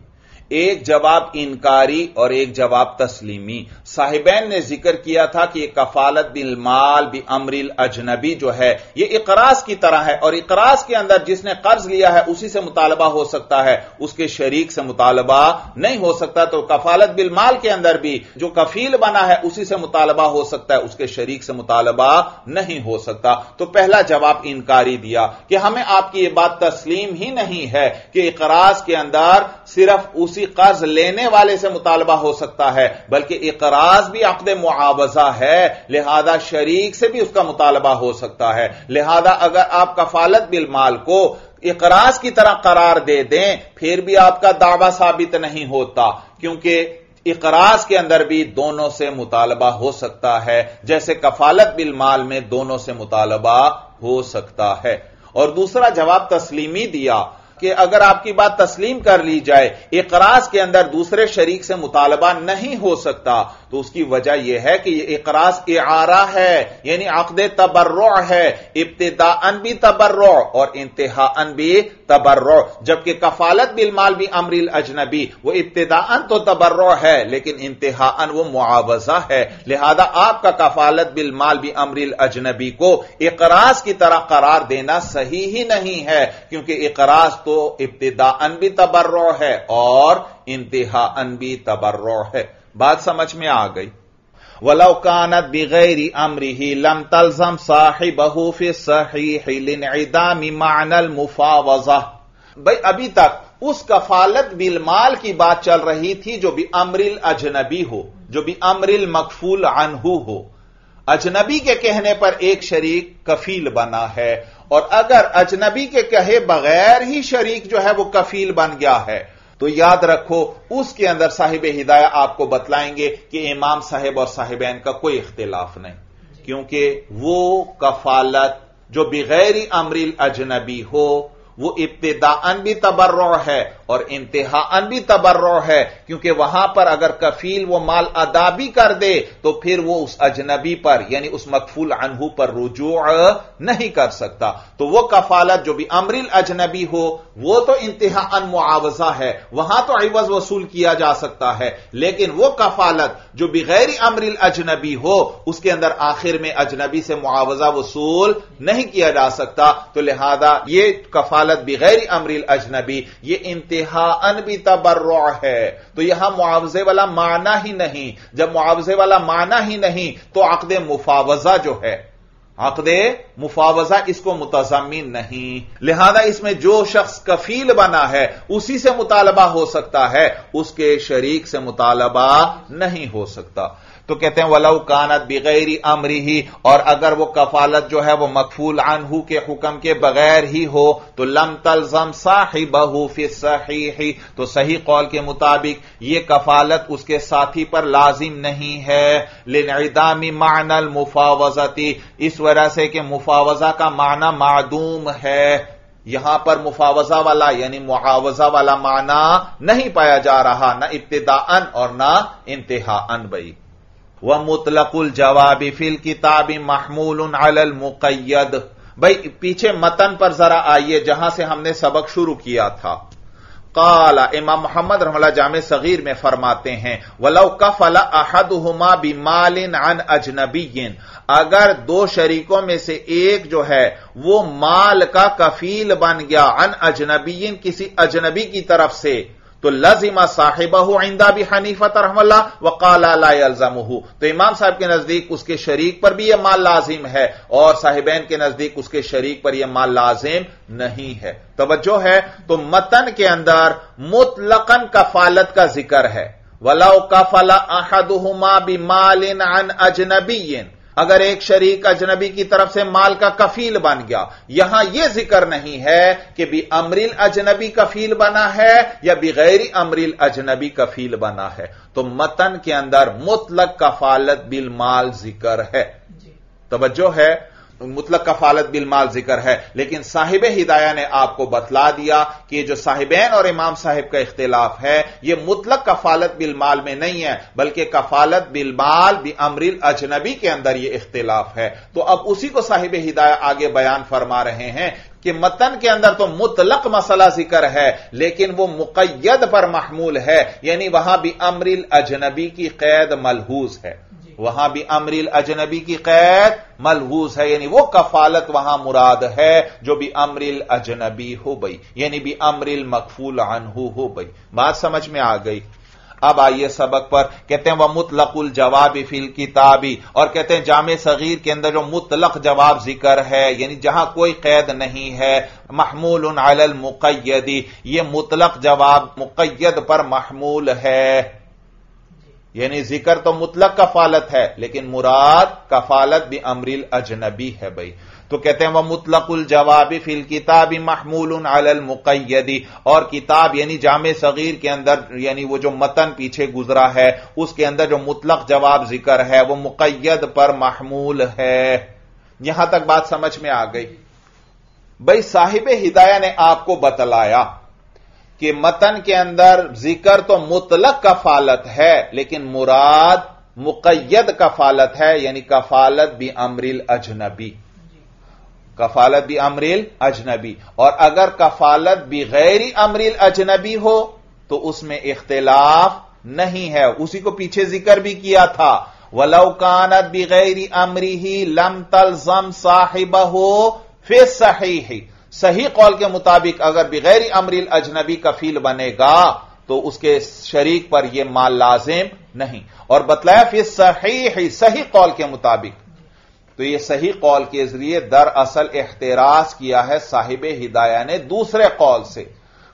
एक जवाब इनकारी और एक जवाब तस्लीमी। साहिबैन ने ज़िक्र किया था कि कफालत बिल माल बि अमरिल अजनबी जो है यह इकराज की तरह है और इकराज के अंदर जिसने कर्ज लिया है, उसी से मुतालबा हो सकता है। उसके शरीक से मुतालबा नहीं हो सकता तो कफालत बिल माल के अंदर भी जो कफील बना है, उसी से मुतालबा हो सकता है। उसके शरीक से मुतालबा नहीं हो सकता। तो पहला जवाब इनकारी दिया कि हमें आपकी यह बात तस्लीम ही नहीं है कि इकराज के अंदर सिर्फ़ उसी कर्ज लेने वाले से मुतालबा हो सकता है, बल्कि इकराज भी अकद मुआवजा है, लिहाजा शरीक से भी उसका मुतालबा हो सकता है। लिहाजा अगर आप कफालत बिल माल को इकराज की तरह करार दे दें, फिर भी आपका दावा साबित नहीं होता, क्योंकि इकराज के अंदर भी दोनों से मुतालबा हो सकता है, जैसे कफालत बिल माल में दोनों से मुतालबा हो सकता है। और दूसरा जवाब तस्लीमी दिया कि अगर आपकी बात तस्लीम कर ली जाए, इकराज के अंदर दूसरे शरीक से मुतालबा नहीं हो सकता। तो उसकी वजह यह है कि यह इकराज इारा है, यानी अकद तबर्रो है इब्तदान भी तबर्रो और इंतहान भी तबर्रो। जबकि कफालत बिल माल भी अमरिल अजनबी, वो इब्तदान तो तबर्रो है, लेकिन इंतहान वो मुआवजा है। लिहाजा आपका कफालत बिल माल भी अमरिल अजनबी को इकराज की तरह करार देना सही ही नहीं है, क्योंकि इकराज तो इब्तदान भी तबर्रो है और इंतहान भी तबर्रो है। बात समझ में आ गई। वलौकानत बिगैरी अमरी लम तलजम साहिबहू फि सही मानल मुफावजा। भाई, अभी तक उस कफालत बिल माल की बात चल रही थी जो भी अमरिल अजनबी हो, जो भी अमरिल मकफूल अनहू हो। अजनबी के कहने पर एक शरीक कफील बना है, और अगर अजनबी के कहे बगैर ही शरीक जो है वो कफील बन गया है तो याद रखो उसके अंदर साहिब हिदायत आपको बतलाएँगे कि इमाम साहेब और साहिबैन का कोई इख्तिलाफ नहीं। क्योंकि वो कफालत जो बगैर अमरिल अजनबी हो वो इब्तदान भी तबर्रो है और इंतहान भी तबर्रो है, क्योंकि वहाँ पर अगर कफील वो माल अदा भी कर दे तो फिर वो उस अजनबी पर, यानी उस मकफूल अनहू पर रुजू नहीं कर सकता। तो वो कफालत जो भी अमरिल अजनबी हो, वो तो इंतहान मुआवजा है। वहाँ तो अवज वसूल किया जा सकता है। लेकिन वो कफालत जो बगैर अमरिल अजनबी हो, उसके अंदर आखिर में अजनबी से मुआवजा वसूल नहीं किया जा सकता। तो लिहाजा ये कफालत बगैर अमरिल अजनबी, ये इंतहान भी तबर्र है। तो यहाँ मुआवजे वाला माना ही नहीं। जब मुआवजे वाला माना ही नहीं तो अकद मुफावजा जो है, अकद मुफावजा इसको मुतजमिन नहीं। लिहाजा इसमें जो शख्स कफील बना है, उसी से मुतालबा हो सकता है। उसके शरीक से मुतालबा नहीं हो सकता। तो कहते हैं वलऊ कानत बगैरी अमरी ही और अगर वो कफालत जो है वो मकफूल अनहू के हुक्म के बगैर ही हो तो लम तलजम साहि बहू फि सही तो सही कौल के मुताबिक ये कफालत उसके साथी पर लाजिम नहीं है। लिनदामी मानल मुफावजती, इस वजह से कि मुफावजा का माना मादूम है। यहाँ पर मुफावजा वाला यानी मुआवजा वाला माना नहीं पाया जा रहा, न इब्तदान और ना इंतहा अन बई व मुतलकुल जवाबी फिल किताबी महमूल अल मुकैद भाई, पीछे मतन पर जरा आइए, जहाँ से हमने सबक शुरू किया था। काला, इमाम मोहम्मद रहमला जाम सगीर में फरमाते हैं, वलौ कफला अहदुमा बिमालिन अन अजनबीन अगर दो शरीकों में से एक जो है, वो माल का कफील बन गया अन अजनबीन किसी अजनबी की तरफ़ से तो लजिमा साहिबहू आइंदा भी हनीफत रहमल्ला वकाला तो इमाम साहब के नज़दीक उसके शरीक पर भी यह माल लाजिम है, और साहिबैन के नज़दीक उसके शरीक पर यह माल लाजिम नहीं है। तवज्जो है तो मतन के अंदर मुतलकन कफालत का ज़िक्र है। वलाउ कफला अहदुमा भी मालिन अन अजनबीन अगर एक शरीक अजनबी की तरफ़ से माल का कफील बन गया यहाँ यह ज़िक्र नहीं है कि भी अमरिल अजनबी कफील बना है या बिगैरी अमरिल अजनबी कफील बना है। तो मतन के अंदर मुतलक कफालत बिल माल ज़िक्र है। तवज्जो है। मुतलक कफालत बिल माल ज़िक्र है। लेकिन साहिब हिदाया ने आपको बतला दिया कि जो साहिबैन और इमाम साहिब का इख्तिलाफ है यह मुतलक कफालत बिल माल में नहीं है, बल्कि कफालत बिल माल बी अमरिल अजनबी के अंदर यह इख्तिलाफ है। तो अब उसी को साहिब हिदाया आगे बयान फरमा रहे हैं कि मतन के अंदर तो मुतलक मसला ज़िक्र है, लेकिन वो मुकैद पर महमूल है, यानी वहाँ भी अमरिल अजनबी की कैद मलहूज है। वहाँ भी अमरिल अजनबी की कैद मलहूज है, यानी वो कफालत वहाँ मुराद है, जो भी अमरिल अजनबी हो गई, यानी भी अमरिल मकफूल अनहू हो गई। बात समझ में आ गई? अब आइए सबक पर। कहते हैं, वह मुतलकुल जवाब फिल किताबी। और कहते हैं, जाम सगीर के अंदर जो मुतलक जवाब ज़िक्र है, यानी जहाँ कोई कैद नहीं है महमूल अल मुकैदी ये मुतलक जवाब मुकैद पर महमूल है। यानी ज़िक्र तो मुतलक कफालत है, लेकिन मुराद कफालत भी अमरिल अजनबी है भाई। तो कहते हैं, वह मुतलकुल जवाबी फिल किताबी महमूल अल मुकैदी और किताब यानी जाम सगीर के अंदर, यानी वो जो मतन पीछे गुजरा है, उसके अंदर जो मुतलक जवाब ज़िक्र है, वो मुकैद पर महमूल है। यहाँ तक बात समझ में आ गई। भाई, साहिब हिदाया ने आपको बतलाया कि मतन के अंदर ज़िक्र तो मुतलक कफालत है, लेकिन मुराद मुकैद कफालत है, यानी कफालत भी अमरिल अजनबी। कफालत भी अमरिल अजनबी। और अगर कफालत भी गैरी अमरिल अजनबी हो तो उसमें इख्तिलाफ नहीं है। उसी को पीछे ज़िक्र भी किया था। वलौकानत गैरी अमरी ही लम तलजम साहिब हो फिर सही ही सही कौल के मुताबिक अगर बगैर अमरिल अजनबी कफील बनेगा तो उसके शरीक पर यह माल लाजिम नहीं। और बतलाया फिर सही सही कौल के मुताबिक। तो यह सही कौल के ज़रिए दरअसल एहतराज किया है साहिब हिदाया ने दूसरे कौल से।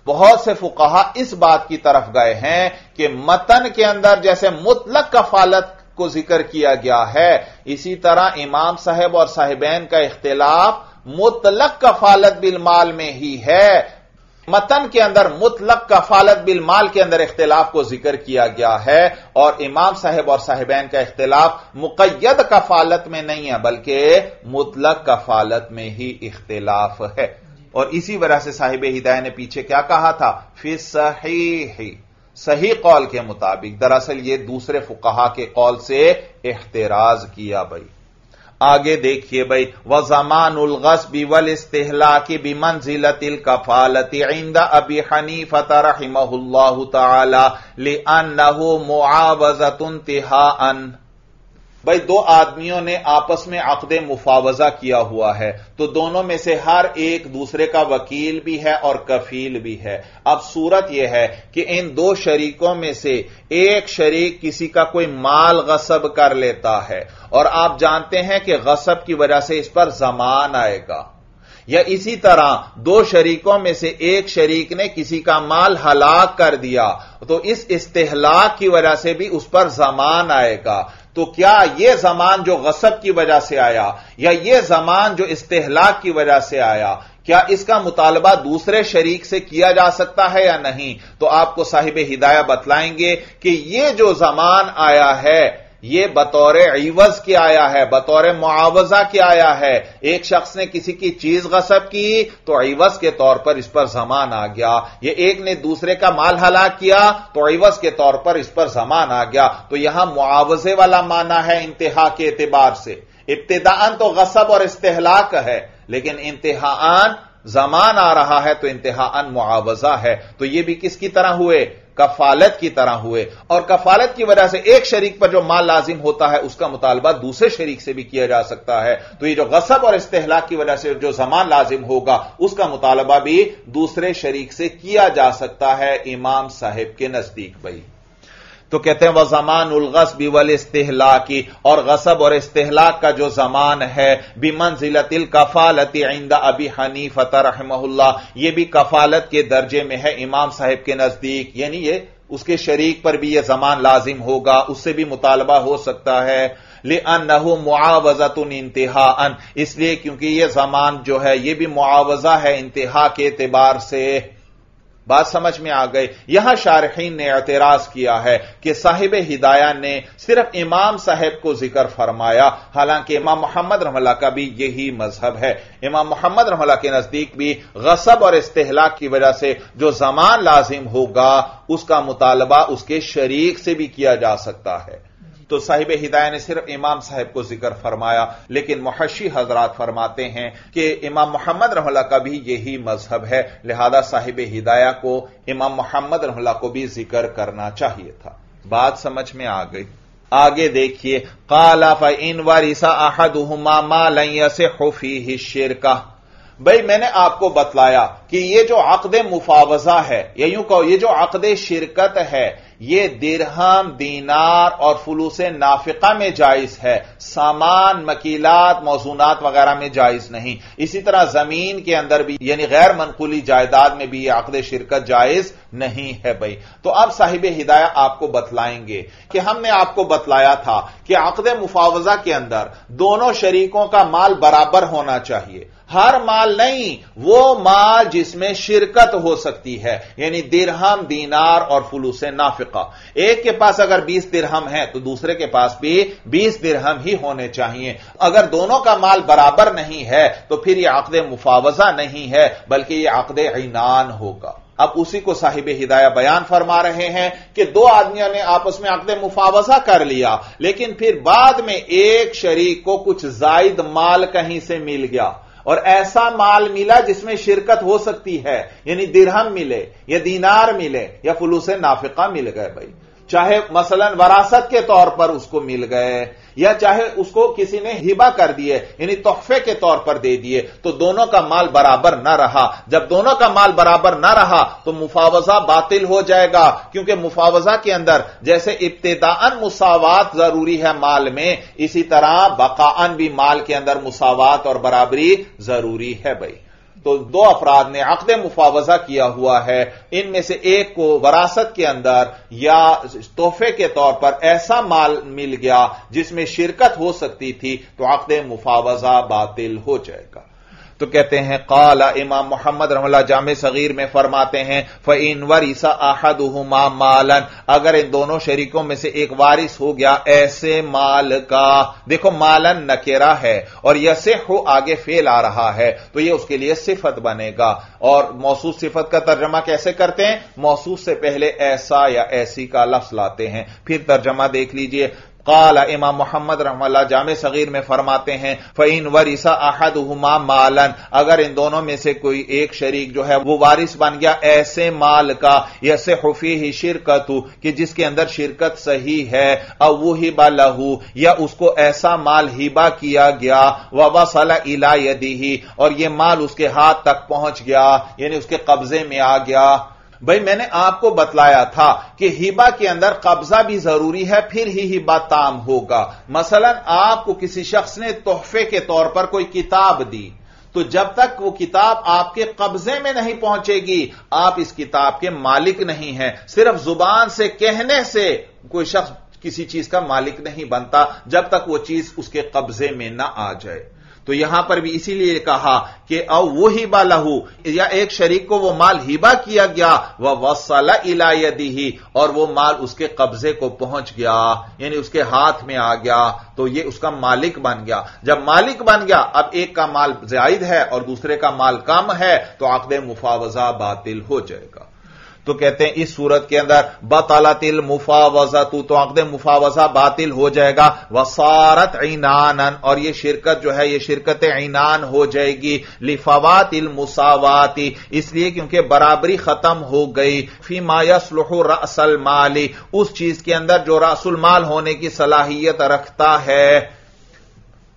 बहुत से फुकाहा इस बात की तरफ़ गए हैं कि मतन के अंदर जैसे मुतलक कफालत को ज़िक्र किया गया है, इसी तरह इमाम साहब और साहिबैन का इख्तिलाफ मुतलक कफालत बिल माल में ही है। मतन के अंदर, मुतलक कफालत बिल माल के अंदर इख्तिलाफ को ज़िक्र किया गया है और इमाम साहब और साहिबैन का इख्तिलाफ मुकैद कफालत में नहीं है, बल्कि मुतलक कफालत में ही इख्तिलाफ है। और इसी वजह से साहिब हिदाय ने पीछे क्या कहा था? फिर सही सही कौल के मुताबिक। दरअसल ये दूसरे फुकहा के कौल से एहतराज किया भाई। आगे देखिए भाई व जमान उलगसबी वल इस्तेहला की भी मंजिलतिल कफालती इंदा अबी हनीफत रहिमहुल्लाह तआला लिअन्नहु मुआवजतुन तिहाअन। भाई, दो आदमियों ने आपस में अकद मुफावजा किया हुआ है। तो दोनों में से हर एक दूसरे का वकील भी है और कफील भी है। अब सूरत यह है कि इन दो शरीकों में से एक शरीक किसी का कोई माल गसब कर लेता है। और आप जानते हैं कि गसब की वजह से इस पर जमान आएगा। या इसी तरह दो शरीकों में से एक शरीक ने किसी का माल हलाक कर दिया तो इस इस्तेहलाक की वजह से भी उस पर जमान आएगा। तो क्या यह जमान जो गसब की वजह से आया, या यह जमान जो इस्तेहलाक की वजह से आया, क्या इसका मुतालबा दूसरे शरीक से किया जा सकता है या नहीं? तो आपको साहिब हिदाया बतलाएँगे कि यह जो जमान आया है ये बतौर ईवज के आया है, बतौर मुआवजा के आया है। एक शख्स ने किसी की चीज़ गसब की तो ईवज के तौर पर इस पर जमान आ गया। ये एक ने दूसरे का माल हलाक किया तो ईवज के तौर पर इस पर जमान आ गया। तो यहाँ मुआवजे वाला माना है इंतहा के एतबार से। इब्तदान तो गसब और इस्तेहलाक है, लेकिन इंतहान जमान आ रहा है तो इंतहान मुआवजा है। तो यह भी किसकी तरह हुए? कफालत की तरह हुए। और कफालत की वजह से एक शरीक पर जो माल लाजिम होता है, उसका मुतालबा दूसरे शरीक से भी किया जा सकता है। तो ये जो गसब और इस्तेहलाक की वजह से जो जमान लाजिम होगा, उसका मुतालबा भी दूसरे शरीक से किया जा सकता है, इमाम साहेब के नज़दीक भाई। तो कहते हैं, वह जमान उलगस बिवल इस्तेहला की और गसब और इस्तेहलाक का जो जमान है बिमन जिलतिल कफालती आइंदा अभी हनीफत रहमहुल्ला ये भी कफालत के दर्जे में है, इमाम साहिब के नज़दीक। यानी ये, उसके शरीक पर भी यह जमान लाजिम होगा, उससे भी मुतालबा हो सकता है। ले अन नहू मुआवजतुन इंतहा अन इसलिए क्योंकि यह जमान जो है यह भी मुआवजा है इंतहा के एतबार से। बात समझ में आ गई। यहाँ शारहीन ने एतराज़ किया है कि साहिब हिदाया ने सिर्फ़ इमाम साहेब को ज़िक्र फरमाया। हालाँकि इमाम मोहम्मद रहमल्ला का भी यही मज़हब है। इमाम मोहम्मद रहमल्ला के नज़दीक भी गसब और इस्तेहलाक की वजह से जो जमान लाजिम होगा, उसका मुतालबा उसके शरीक से भी किया जा सकता है। तो साहिब हिदाया ने सिर्फ़ इमाम साहब को ज़िक्र फरमाया, लेकिन मुहशी हजरात फरमाते हैं कि इमाम मोहम्मद रहला का भी यही मज़हब है, लिहाजा साहिब हिदाया को इमाम मोहम्मद रहला को भी ज़िक्र करना चाहिए था। बात समझ में आ गई। आगे देखिए, काला इन वरिसा अहदुमा मालय से हुफी ही शिरका। भाई, मैंने आपको बतलाया कि ये जो आकद मुफावजा है, या यूँ कहो, ये जो आकद शिरकत है, ये दिरहम, दीनार और फलूस नाफिका में जायज़ है। सामान, मकीलात, मौजूनात वगैरह में जायज़ नहीं। इसी तरह ज़मीन के अंदर भी, यानी गैर मनकूली जायदाद में भी यह आकद शिरकत जायज़ नहीं है भाई। तो अब साहिब हिदाया आपको बतलाएँगे कि हमने आपको बतलाया था कि आकद मुफावजा के अंदर दोनों शरीकों का माल बराबर होना चाहिए। हर माल नहीं, वो माल जिसमें शिरकत हो सकती है, यानी दिरहम, दीनार और फुलूस नाफिका। एक के पास अगर 20 दिरहम है तो दूसरे के पास भी 20 दिरहम ही होने चाहिए। अगर दोनों का माल बराबर नहीं है तो फिर यह आकद मुफावजा नहीं है, बल्कि यह आकद ईनान होगा। अब उसी को साहिब हिदाया बयान फरमा रहे हैं कि दो आदमियों ने आपस में अकद मुफावजा कर लिया, लेकिन फिर बाद में एक शरीक को कुछ जायद माल कहीं से मिल गया। और ऐसा माल मिला जिसमें शिरकत हो सकती है, यानी दिरहम मिले, या दीनार मिले, या फुलूस नाफिका मिल गए भाई। चाहे, मसलन, वरासत के तौर पर उसको मिल गए या चाहे उसको किसी ने हिबा कर दिए, यानी तोहफे के तौर पर दे दिए तो दोनों का माल बराबर न रहा। जब दोनों का माल बराबर न रहा तो मुफावजा बातिल हो जाएगा, क्योंकि मुफावजा के अंदर जैसे इब्तदान मुसावात ज़रूरी है माल में, इसी तरह बकान भी माल के अंदर मुसावात और बराबरी ज़रूरी है भाई। तो दो अफराद ने अकद मुफावजा किया हुआ है। इनमें से एक को वरासत के अंदर या तोहफे के तौर पर ऐसा माल मिल गया जिसमें शिरकत हो सकती थी तो अकद मुफावजा बातिल हो जाएगा। तो कहते हैं, काला इमाम मोहम्मद रमला जाम सगीर में फरमाते हैं फ़िन वरिसा आहदुमा मालन। अगर इन दोनों शरीकों में से एक वारिस हो गया, ऐसे माल का, देखो मालन नकेरा है और यसे हो आगे फेल आ रहा है तो यह उसके लिए सिफत बनेगा। और मौसू सिफत का तर्जमा कैसे करते हैं? मौसू से पहले ऐसा या ऐसी का लफ्ज लाते हैं। फिर तर्जमा देख लीजिए काला इमाम मोहम्मद रहमल्ला जाम सगीर में फरमाते हैं फ़ैन वरिसा अहद हुमा मालन। अगर इन दोनों में से कोई एक शरीक जो है, वो वारिस बन गया, ऐसे माल का, यसे हुफी ही शिरकत, कि जिसके अंदर शिरकत सही है अब वो हिबा लहू या उसको ऐसा माल हिबा किया गया वबा सला इला यदी और यह माल उसके हाथ तक पहुँच गया, यानी उसके कब्जे में आ गया। भाई, मैंने आपको बतलाया था कि हिबा के अंदर कब्जा भी ज़रूरी है, फिर ही हिबा ताम होगा। मसलन, आपको किसी शख्स ने तोहफे के तौर पर कोई किताब दी तो जब तक वो किताब आपके कब्जे में नहीं पहुंचेगी, आप इस किताब के मालिक नहीं हैं। सिर्फ़ ज़ुबान से कहने से कोई शख्स किसी चीज़ का मालिक नहीं बनता, जब तक वो चीज़ उसके कब्जे में ना आ जाए। तो यहाँ पर भी इसीलिए कहा कि अ वो हिबा लहू, या एक शरीक को वो माल हिबा किया गया, वह वसला इलायदी ही, और वो माल उसके कब्जे को पहुँच गया, यानी उसके हाथ में आ गया तो ये उसका मालिक बन गया। जब मालिक बन गया, अब एक का माल जायद है और दूसरे का माल कम है तो आकद मुफावजा बातिल हो जाएगा। तो कहते हैं, इस सूरत के अंदर, बतलतिल मुफावजा, तू तो अकद मुफावजा बातिल हो जाएगा। वसारत ईनान और ये शिरकत जो है, ये शिरकत ईनान हो जाएगी। लिफवातिल मुसावाती, इसलिए क्योंकि बराबरी खत्म हो गई। फ़ी मायसलुह रसल माली, उस चीज़ के अंदर जो रसुल माल होने की सलाहियत रखता है।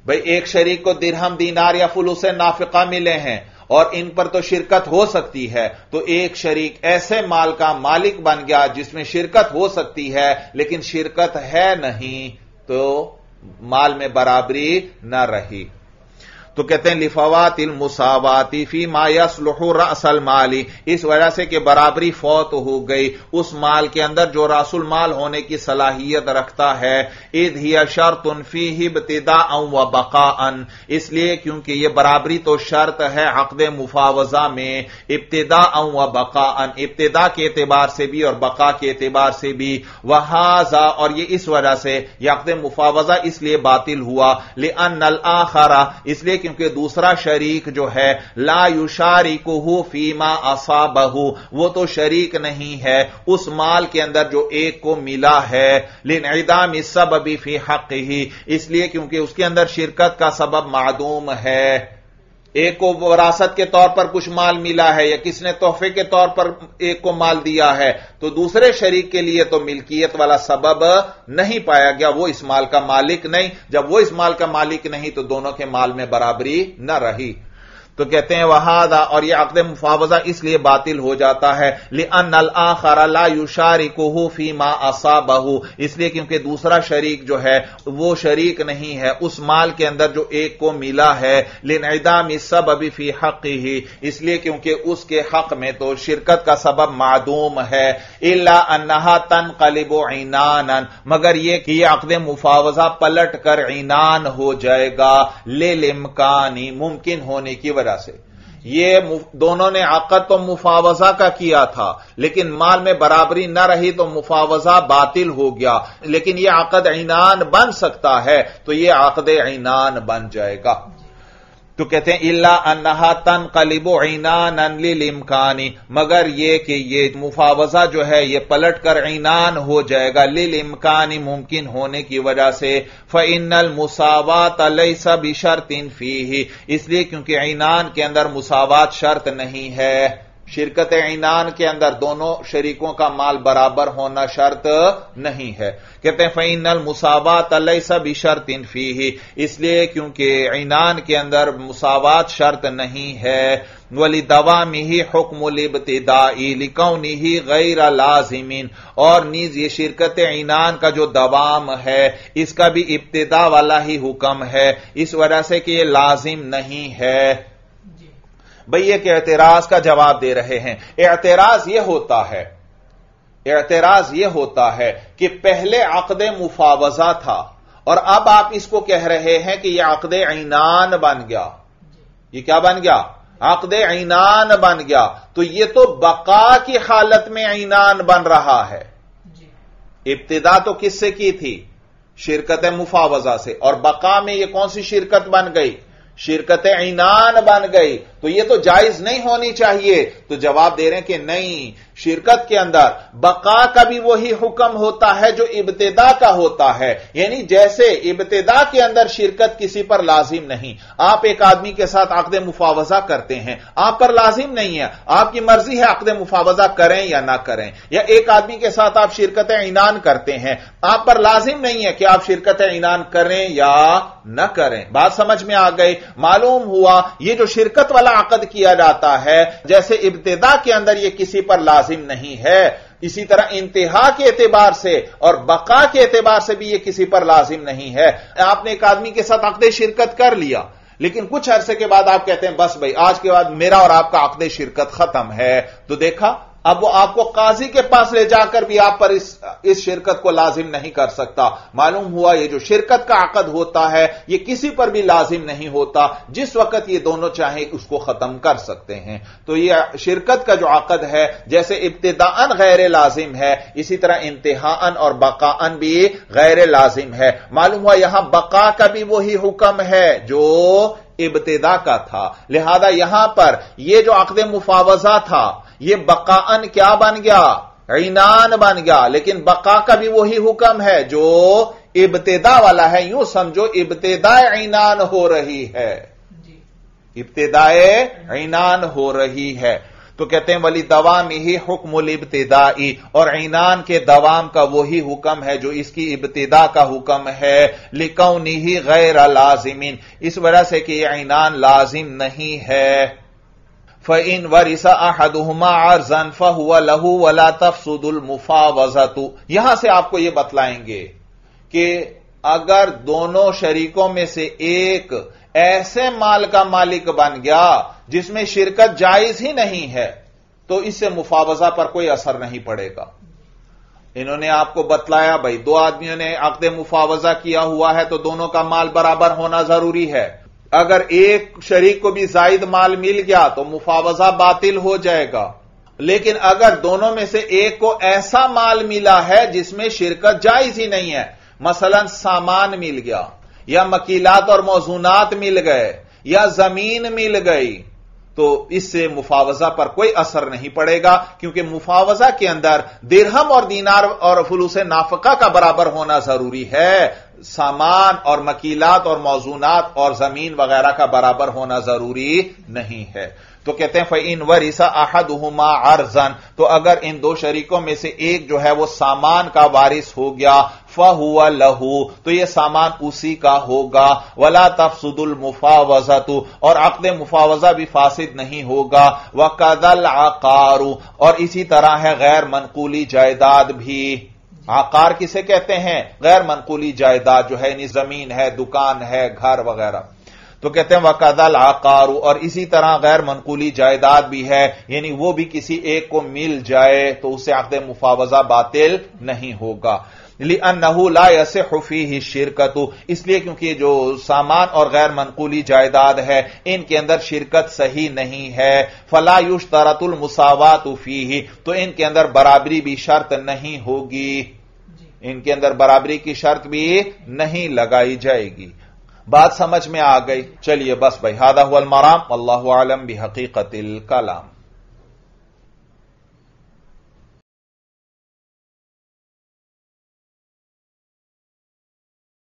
भाई, एक शरीक को दिरहम, दीनार या फुल, उसे नाफिका मिले हैं। और इन पर तो शिरकत हो सकती है। तो एक शरीक ऐसे माल का मालिक बन गया जिसमें शिरकत हो सकती है, लेकिन शिरकत है नहीं तो माल में बराबरी न रही। तो कहते हैं लिफवातिल मुसावाती फ़ी मायसलुर असल माली। इस वजह से कि बराबरी फौत हो गई। उस माल के अंदर जो रासुल माल होने की सलाहियत रखता है ईद ही शर्त फ़ी हिबतिदा व बका अन इसलिए क्योंकि यह बराबरी तो शर्त है अकद मुफावजा में इब्तदा अं व बका अन इब्तदा के एतबार से भी और बका के एतबार से भी। वहाजा और ये इस वजह से यकद मुफावजा इसलिए बातिल हुआ ले अन आखरा। इसलिए क्योंकि दूसरा शरीक जो है, ला युशारी को फीमा असा बहू वो तो शरीक नहीं है। उस माल के अंदर जो एक को मिला है लेकिन इदाम इस सब अभी फ़ी हक ही इसलिए क्योंकि उसके अंदर शिरकत का सबब मादूम है। एक को वरासत के तौर पर कुछ माल मिला है या किसने तोहफे के तौर पर एक को माल दिया है तो दूसरे शरीक के लिए तो मिल्कियत वाला सबब नहीं पाया गया। वो इस माल का मालिक नहीं। जब वो इस माल का मालिक नहीं तो दोनों के माल में बराबरी न रही। तो कहते हैं, वहादा और यह अकद मुफावजा इसलिए बातिल हो जाता है लिअन आखर ला युशारी कोहू फ़ी मा असा बहू इसलिए क्योंकि दूसरा शरीक जो है, वो शरीक नहीं है, उस माल के अंदर जो एक को मिला है लिनदाम सब अभी फ़ी हक ही इसलिए क्योंकि उसके हक में तो शिरकत का सबब मादूम है। इला अन्ना तन कलिबो ईनान मगर यह कि यह अकद मुफावजा पलट कर ईनान हो जाएगा ले लिमकानी मुमकिन होने की वजह वजह से। ये दोनों ने आकत तो मुफावजा का किया था, लेकिन माल में बराबरी न रही तो मुफावजा बातिल हो गया। लेकिन यह आकद ऐनान बन सकता है तो यह आकद ऐनान बन जाएगा। तो कहते हैं, इल्ला अन्हा तन कलिबो ईनान अनलिल इमकानी मगर ये कि ये मुफावजा जो है, ये पलट कर ईनान हो जाएगा। लिल इमकानी मुमकिन होने की वजह से। फ़िनल मुसावत अलई सब शर्त इन फ़ी ही इसलिए क्योंकि ईनान के अंदर मुसावत शर्त नहीं है। शिरकत ईनान के अंदर दोनों शरीकों का माल बराबर होना शर्त नहीं है। कहते हैं, फ़ैनल मुसावात अलई सब शर्त फ़ी ही इसलिए क्योंकि ईनान के अंदर मुसावात शर्त नहीं है। वली दवा में ही हुक्म हुक्मतदाई लिकौनी ही गैर लाजिमीन। और नीज ये शिरकत ईनान का जो दवाम है, इसका भी इब्तदा वाला ही हुक्म है। इस वजह से कि यह लाजिम नहीं है। भाई एक एतराज़ का जवाब दे रहे हैं। एतराज़ यह होता है, एतराज़ यह होता है कि पहले अकद मुफावजा था और अब आप इसको कह रहे हैं कि यह अकद ऐनान बन गया। ये क्या बन गया? अकद ऐनान बन गया। तो यह तो बका की हालत में ऐनान बन रहा है। इब्तदा तो किससे की थी? शिरकत मुफावजा से। और बका में यह कौन सी शिरकत बन गई? शिरकत ऐनान बन गई। तो यह तो जायज़ नहीं होनी चाहिए। तो जवाब दे रहे हैं कि नहीं, शिरकत के अंदर बका का भी वही हुक्म होता है जो इब्तदा का होता है। यानी जैसे इब्तदा के अंदर शिरकत किसी पर लाजिम नहीं। आप एक आदमी के साथ आकद मुफावजा करते हैं। आप पर लाजिम नहीं है। आपकी मर्ज़ी है आकद मुफावजा करें या ना करें। या एक आदमी के साथ आप शिरकत ईनान करते हैं। आप पर लाजिम नहीं है कि आप शिरकत ईनान करें या न करें। बात समझ में आ गई? मालूम हुआ यह जो शिरकत वाला अकद किया जाता है। जैसे इब्तदा के अंदर यह किसी पर लाजिम नहीं है। इसी तरह इंतहा के एतबार से और बका के एतबार से भी यह किसी पर लाजिम नहीं है। आपने एक आदमी के साथ अकद शिरकत कर लिया, लेकिन कुछ अरसे के बाद आप कहते हैं, बस भाई, आज के बाद मेरा और आपका अकद शिरकत खत्म है। तो देखा अब वो आपको काजी के पास ले जाकर भी आप पर इस इस शिरकत को लाजिम नहीं कर सकता। मालूम हुआ ये जो शिरकत का आकद होता है, ये किसी पर भी लाजिम नहीं होता। जिस वक्त ये दोनों चाहे उसको खत्म कर सकते हैं। तो ये शिरकत का जो आकद है, जैसे इब्तदान गैर लाजिम है, इसी तरह इंतहान और बकान भी गैर लाजिम है। मालूम हुआ यहाँ बका का भी वही हुक्म है, जो इब्तदा का था। लिहाजा यहाँ पर यह जो अकद मुफावजा था ये बकान क्या बन गया? ईनान बन गया। लेकिन बका का भी वही हुक्म है जो इब्तदा वाला है यूँ समझो इब्तदाए ईनान हो रही है। इब्तदाए ईनान हो रही है। तो कहते हैं वली दवाम ही हुक्म इब्तदाई। और ईनान के दवाम का वही हुक्म है जो इसकी इब्तदा का हुक्म है। लिकौनी ही गैर लाजिमिन। इस वजह से कि ईनान लाजिम नहीं है। फ़िन वरिसा अहदुमा अर्जन फहुआ लहू वला तफसुदुल मुफावजतु यहाँ से आपको यह बतलाएँगे कि अगर दोनों शरीकों में से एक ऐसे माल का मालिक बन गया जिसमें शिरकत जायज़ ही नहीं है तो इससे मुफावजा पर कोई असर नहीं पड़ेगा इन्होंने आपको बतलाया भाई दो आदमियों ने अकद मुफावजा किया हुआ है तो दोनों का माल बराबर होना ज़रूरी है अगर एक शरीक को भी जायद माल मिल गया तो मुफावजा बातिल हो जाएगा। लेकिन अगर दोनों में से एक को ऐसा माल मिला है जिसमें शिरकत जायज़ ही नहीं है, मसलन सामान मिल गया, या मकीलात और मौजूनात मिल गए, या ज़मीन मिल गई तो इससे मुफावजा पर कोई असर नहीं पड़ेगा, क्योंकि मुफावजा के अंदर दिरहम और दीनार और फलूस नाफका का बराबर होना ज़रूरी है। सामान और मकीलात और मौजूनात और ज़मीन वगैरह का बराबर होना ज़रूरी नहीं है। तो कहते हैं इन वरिसा अहदुमा अर्जन। तो अगर इन दो शरीकों में से एक जो है वो सामान का वारिस हो गया फहुआ लहू तो यह सामान उसी का होगा। वला तफसुदुल मुफावजतु, और अकद मुफावजा भी फासिद नहीं होगा। व कदल आकारू, और इसी तरह है गैर मनकूली जायदाद भी। आकार किसे कहते हैं? गैर मनकूली जायदाद जो है, यानी ज़मीन है, दुकान है, घर वगैरह। तो कहते हैं, वकादल आकारू, और इसी तरह गैर मनकूली जायदाद भी है, यानी वो भी किसी एक को मिल जाए तो उसे आकद मुफावजा बातिल नहीं होगा। नहू ला यसे हुफी ही शिरकत इसलिए क्योंकि जो सामान और गैर मनकूली जायदाद है इनके अंदर शिरकत सही नहीं है। फलायुश तरतुल ही तो इनके अंदर बराबरी भी शर्त नहीं होगी। इनके अंदर बराबरी की शर्त भी नहीं लगाई जाएगी। बात समझ में आ गई। चलिए बस भाई हादा हुआ मराम अल्लाह आलम भी हकीकत कलाम।